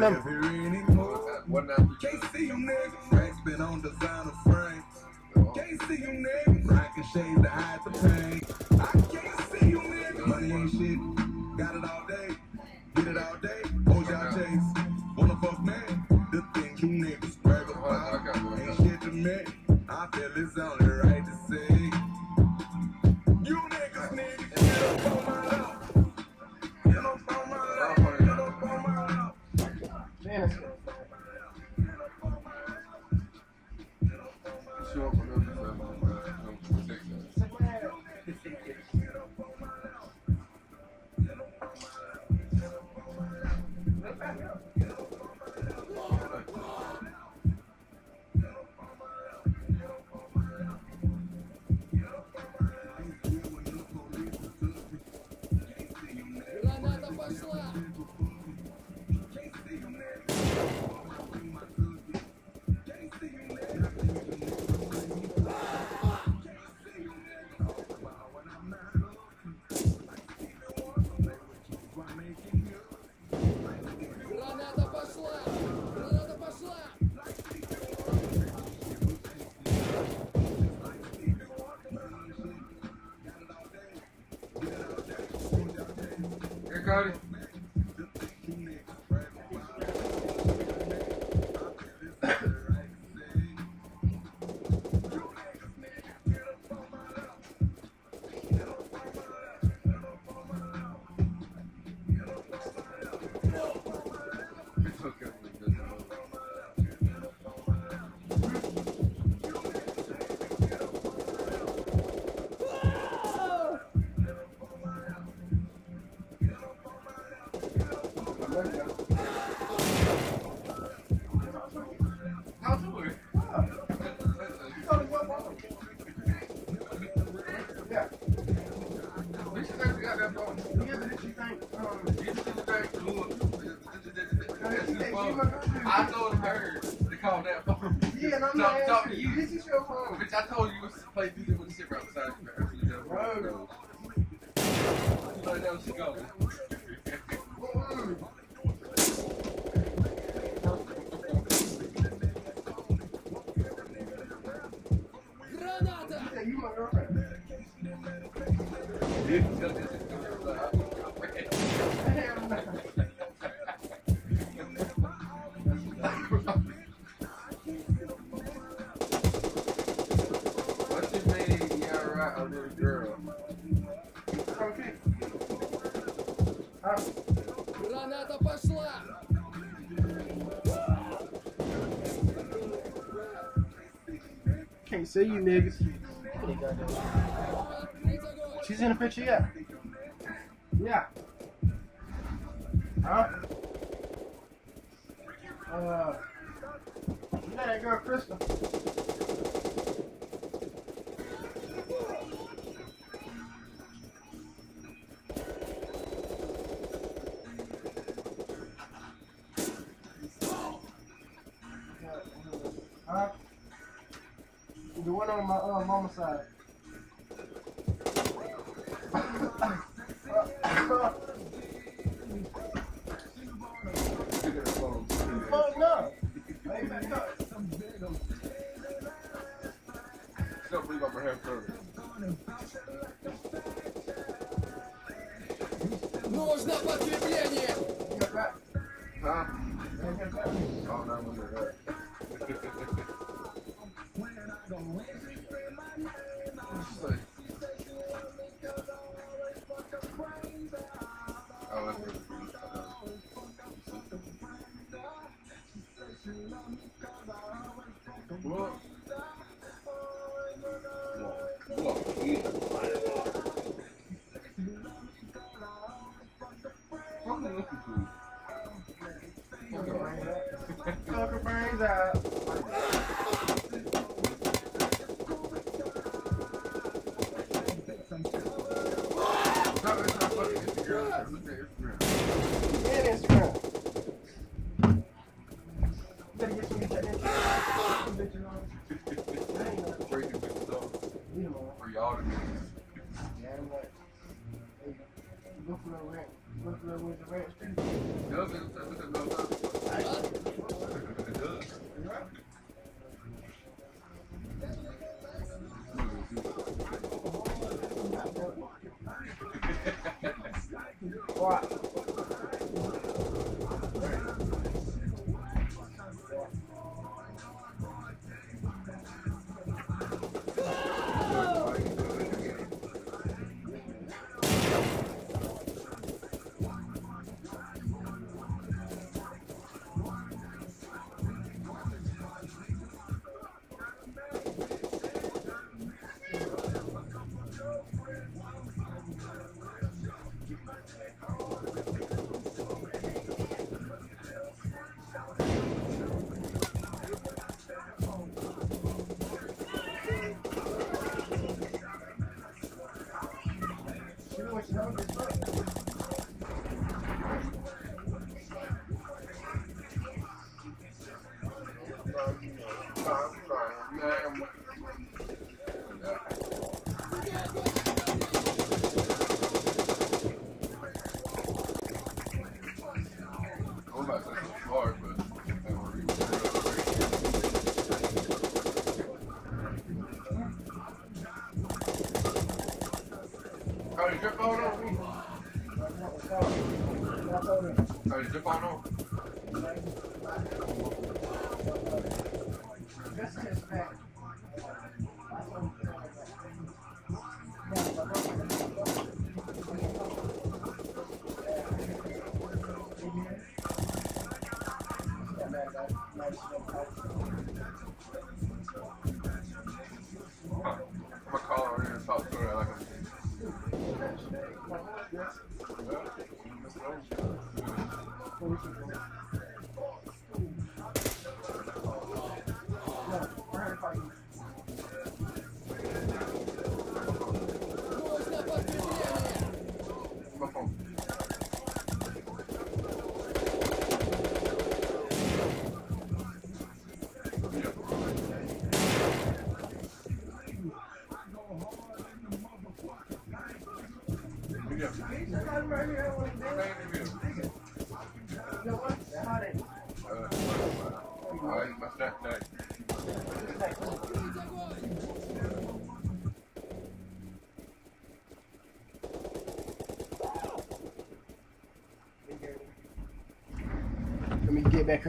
number? See you, niggas. She's in the picture, yeah. потребления. with the rest. Alright, zip on over. Huh. I'm gonna call her and talk to her like I'm. Yeah.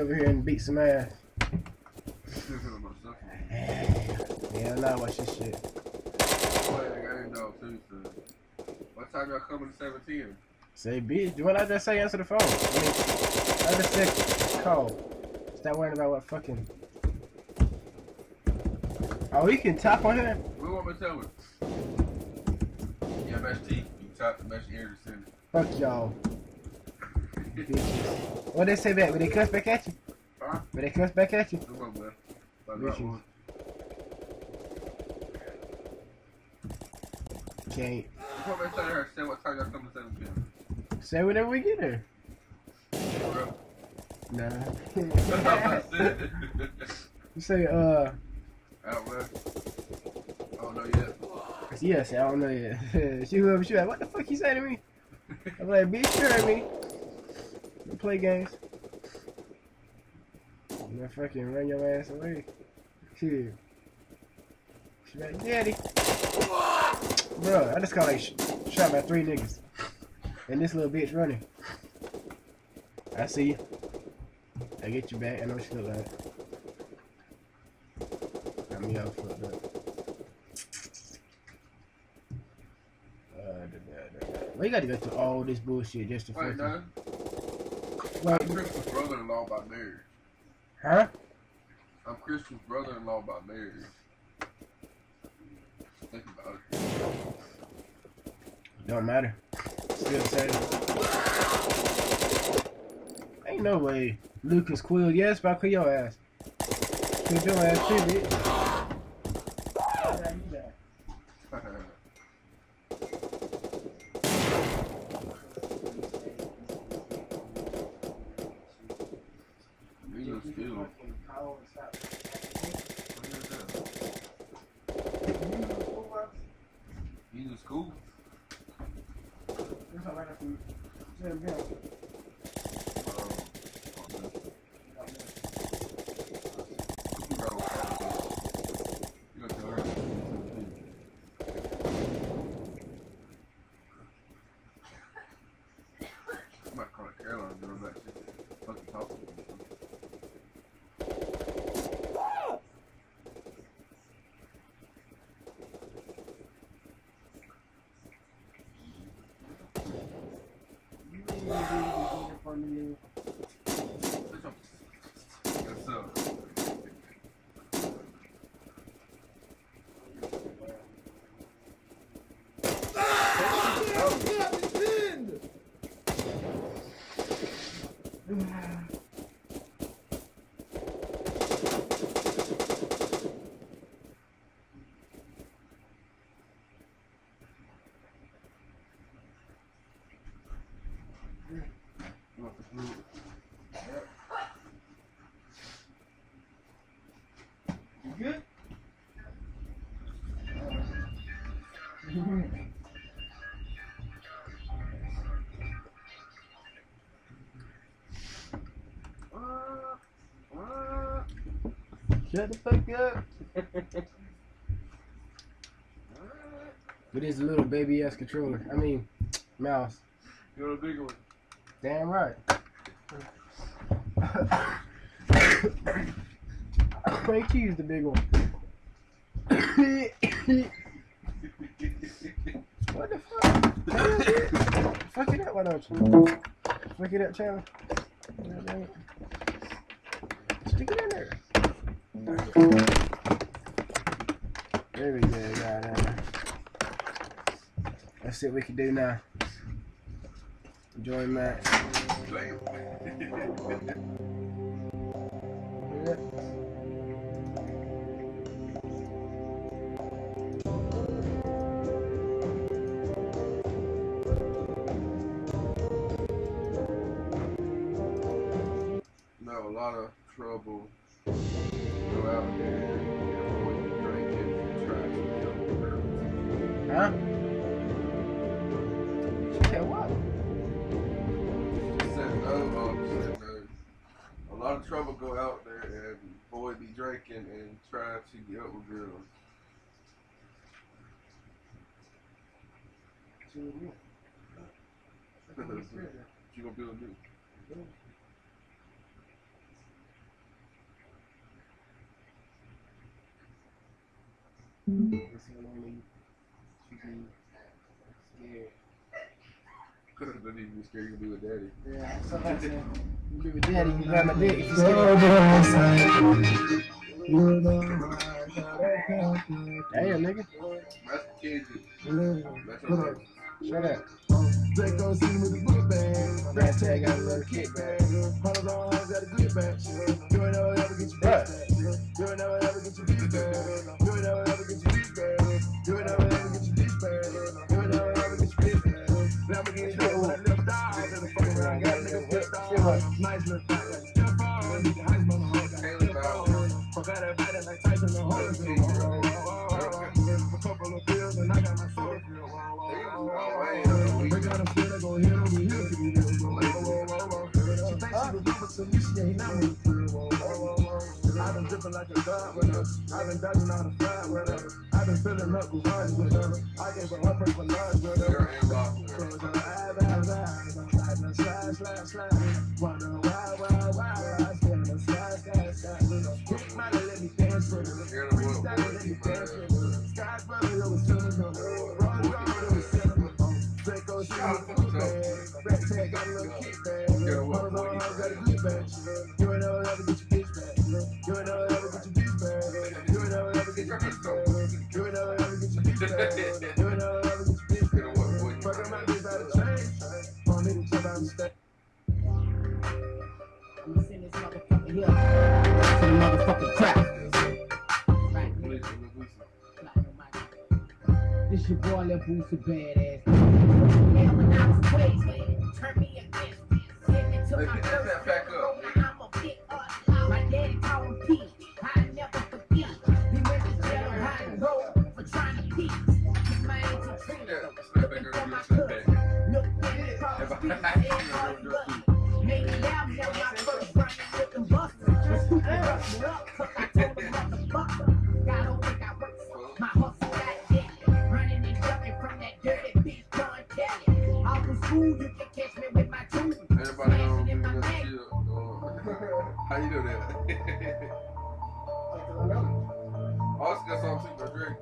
Over here and beat some ass. Yeah, nah, watch this shit. What time y'all coming to 17? Say, bitch, what I just say? Answer the phone. I mean, I just said call. Stop worrying about what fucking. Oh, he can tap on here. What want me to tell me? Yeah, match T. You tap the match ear to send it. Fuck y'all. Bitches. What they say back? Will they cuss back at you? Huh? Will they cuss back at you? Come on, man. Like Bitches. that one. Can't. What want me to tell her? Say what time y'all coming to Say whenever we get there. Nah. you say, uh, Out west. I don't know yet. yes, I don't know yet. she whoever she like, what the fuck you say to me? I'm like, bitch, you heard me. Play games. I'm gonna fucking run your ass away. Shit. She like, daddy. Bro, I just got like sh- shot by three niggas. And this little bitch running. I see you. I get you back. I know you look like. Got me all fucked up. Uh, da, da, da, da. Well, you got to go through all this bullshit just to fucking. Well, I'm Christian's brother-in-law by marriage. huh? I'm Christian's brother-in-law by marriage. Think about it. Don't matter. Still the same. Ain't no way. Lucas Quill, yes, but I kill your ass. Kill your ass too, bitch. Shut the fuck up. but it's a little baby ass controller. I mean, mouse. You want a bigger one? Damn right. Frank Hughes the big one. what the fuck? fuck it up, why don't you? Fuck it up, Chandler. See what we can do now. Enjoy match. Yep, we're good. You gonna wanna be scared. Doesn't even be scared. You be with daddy. Yeah, somebody said be with daddy. You grab my dick. Damn, nigga. Shut up. Draco with the bag. Rat tag got a little kickback. Hundred dollar got a good back. You ain't never ever get your. You ain't never ever get your back. You ain't never ever get your back. You ain't never ever get your back. You ain't never ever get your back. I got a. Nice little. Forgot about it like Tyson and Holyfield. Oh, oh, oh, oh. A couple of pills and I got my sword. Oh, oh, oh, oh. Break out a field, I gon' hit him. She thinks she the people to me, she ain't not I've been dripping like a god with her. I've been dodging all the fly with her. I've been filling up with her. I gave her her first blood with her. Close her eyes, eyes, eyes. Slide, slide, slide. Water, water. I'm gonna send this motherfucker here. your boy Lil Boosie badass. Man, when I was turn me against this. How you doing? I was gonna something to drink.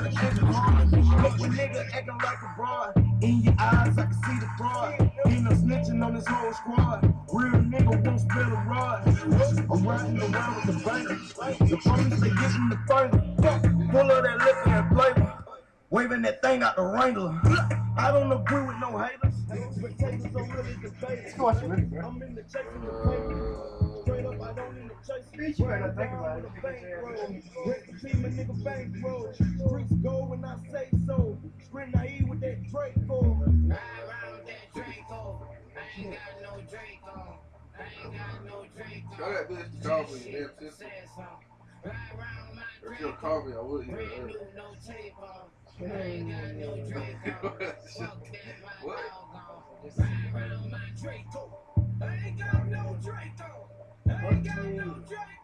But nigga acting like a broad, in your eyes I can see the fraud. End up snitching on this whole squad. Real nigga won't spill a rod. I'm riding around with the bangers. The police they get in the finger. Pull up that liquor and flavor. Waving that thing out the Wrangler. I don't agree with no haters. Expectations are really debated. I'm in the chasing the paper. Bitch, I that Draco. Ride around with that Draco. I ain't got no Draco. I ain't If you're Calvary, I would I ain't got no Draco. I ain't got no I ain't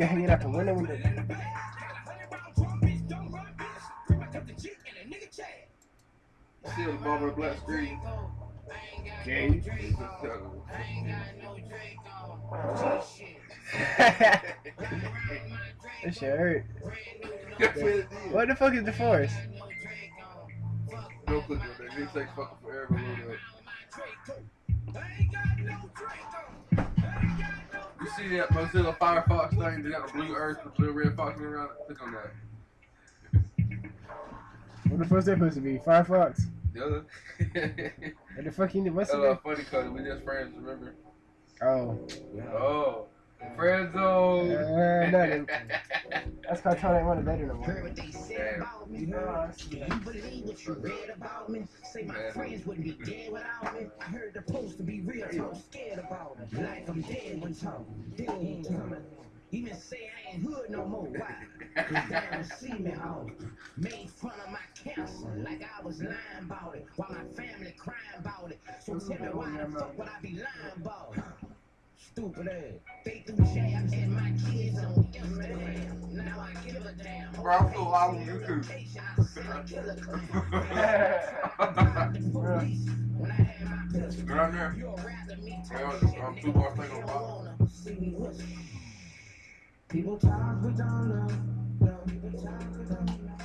Nigga hanging out the window with the. Got a hundred round drum, bitch, don't run, bitch. Grip back up the Jeep and a nigga chat. Still with black screen. Gay. I ain't got no Draco. Shit. Hurt. What the fuck is the force? No click on that. It takes fucking forever see that Mozilla Firefox thing? They got a blue earth with blue red fox in around it? Click on that. What the fuck's that supposed to be? Firefox? The other. What the fuck you need? What's That's it? uh, funny cause we just friends, remember? Oh. Oh. Friend zone. Uh, nothing. That's called trying to run a better no more. Heard what they said about me. You believe what you read about me? Say my friends wouldn't be dead without me. I heard the post to be real, so I'm scared about it. Like I'm dead when talking. Dead when coming. Even say I ain't hood no more. Why? Cause they don't see me out. Made fun of my cancer like I was lying about it. While my family crying about it. So tell me why the fuck would I be lying about it? Stupid ass. They threw jabs at my kids on Instagram. Now I give a damn. Bro, I'm still live on YouTube. Get on there. Yeah, I'm two more thing on bottom. People talk, we don't know. No, people talk, we don't know.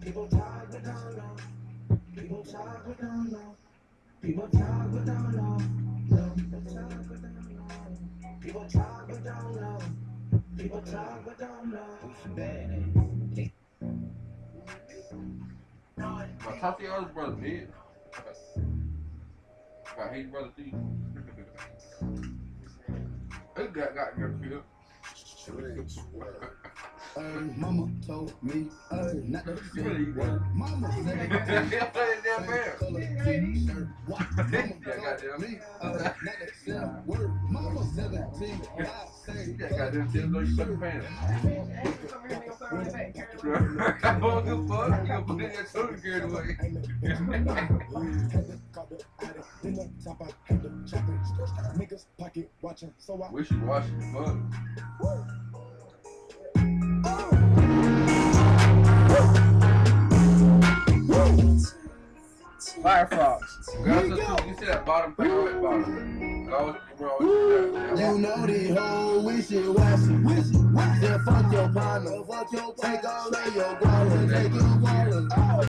People talk, we don't know. People talk, we don't know. People talk, we don't know. People talk, we don't know. People talk, we don't know. Who's bad? My Tatiana's brother did. I hate brother too. That got got your killed. Hey, mama told me, hey, not to say word. Mama said, Yeah, play it down there. color t-shirt. What? Mama Yeah, told goddamn. me, uh, not to say word. Mama 17, I say Yeah, goddamn, tell those you fucking pants. I don't give a fuck. Firefox. Girl, you see that bottom thing right bottom. Always, always that. You know the whole wishy washy, wishy washy. Then fuck your partner, fuck your take all of your girl and take you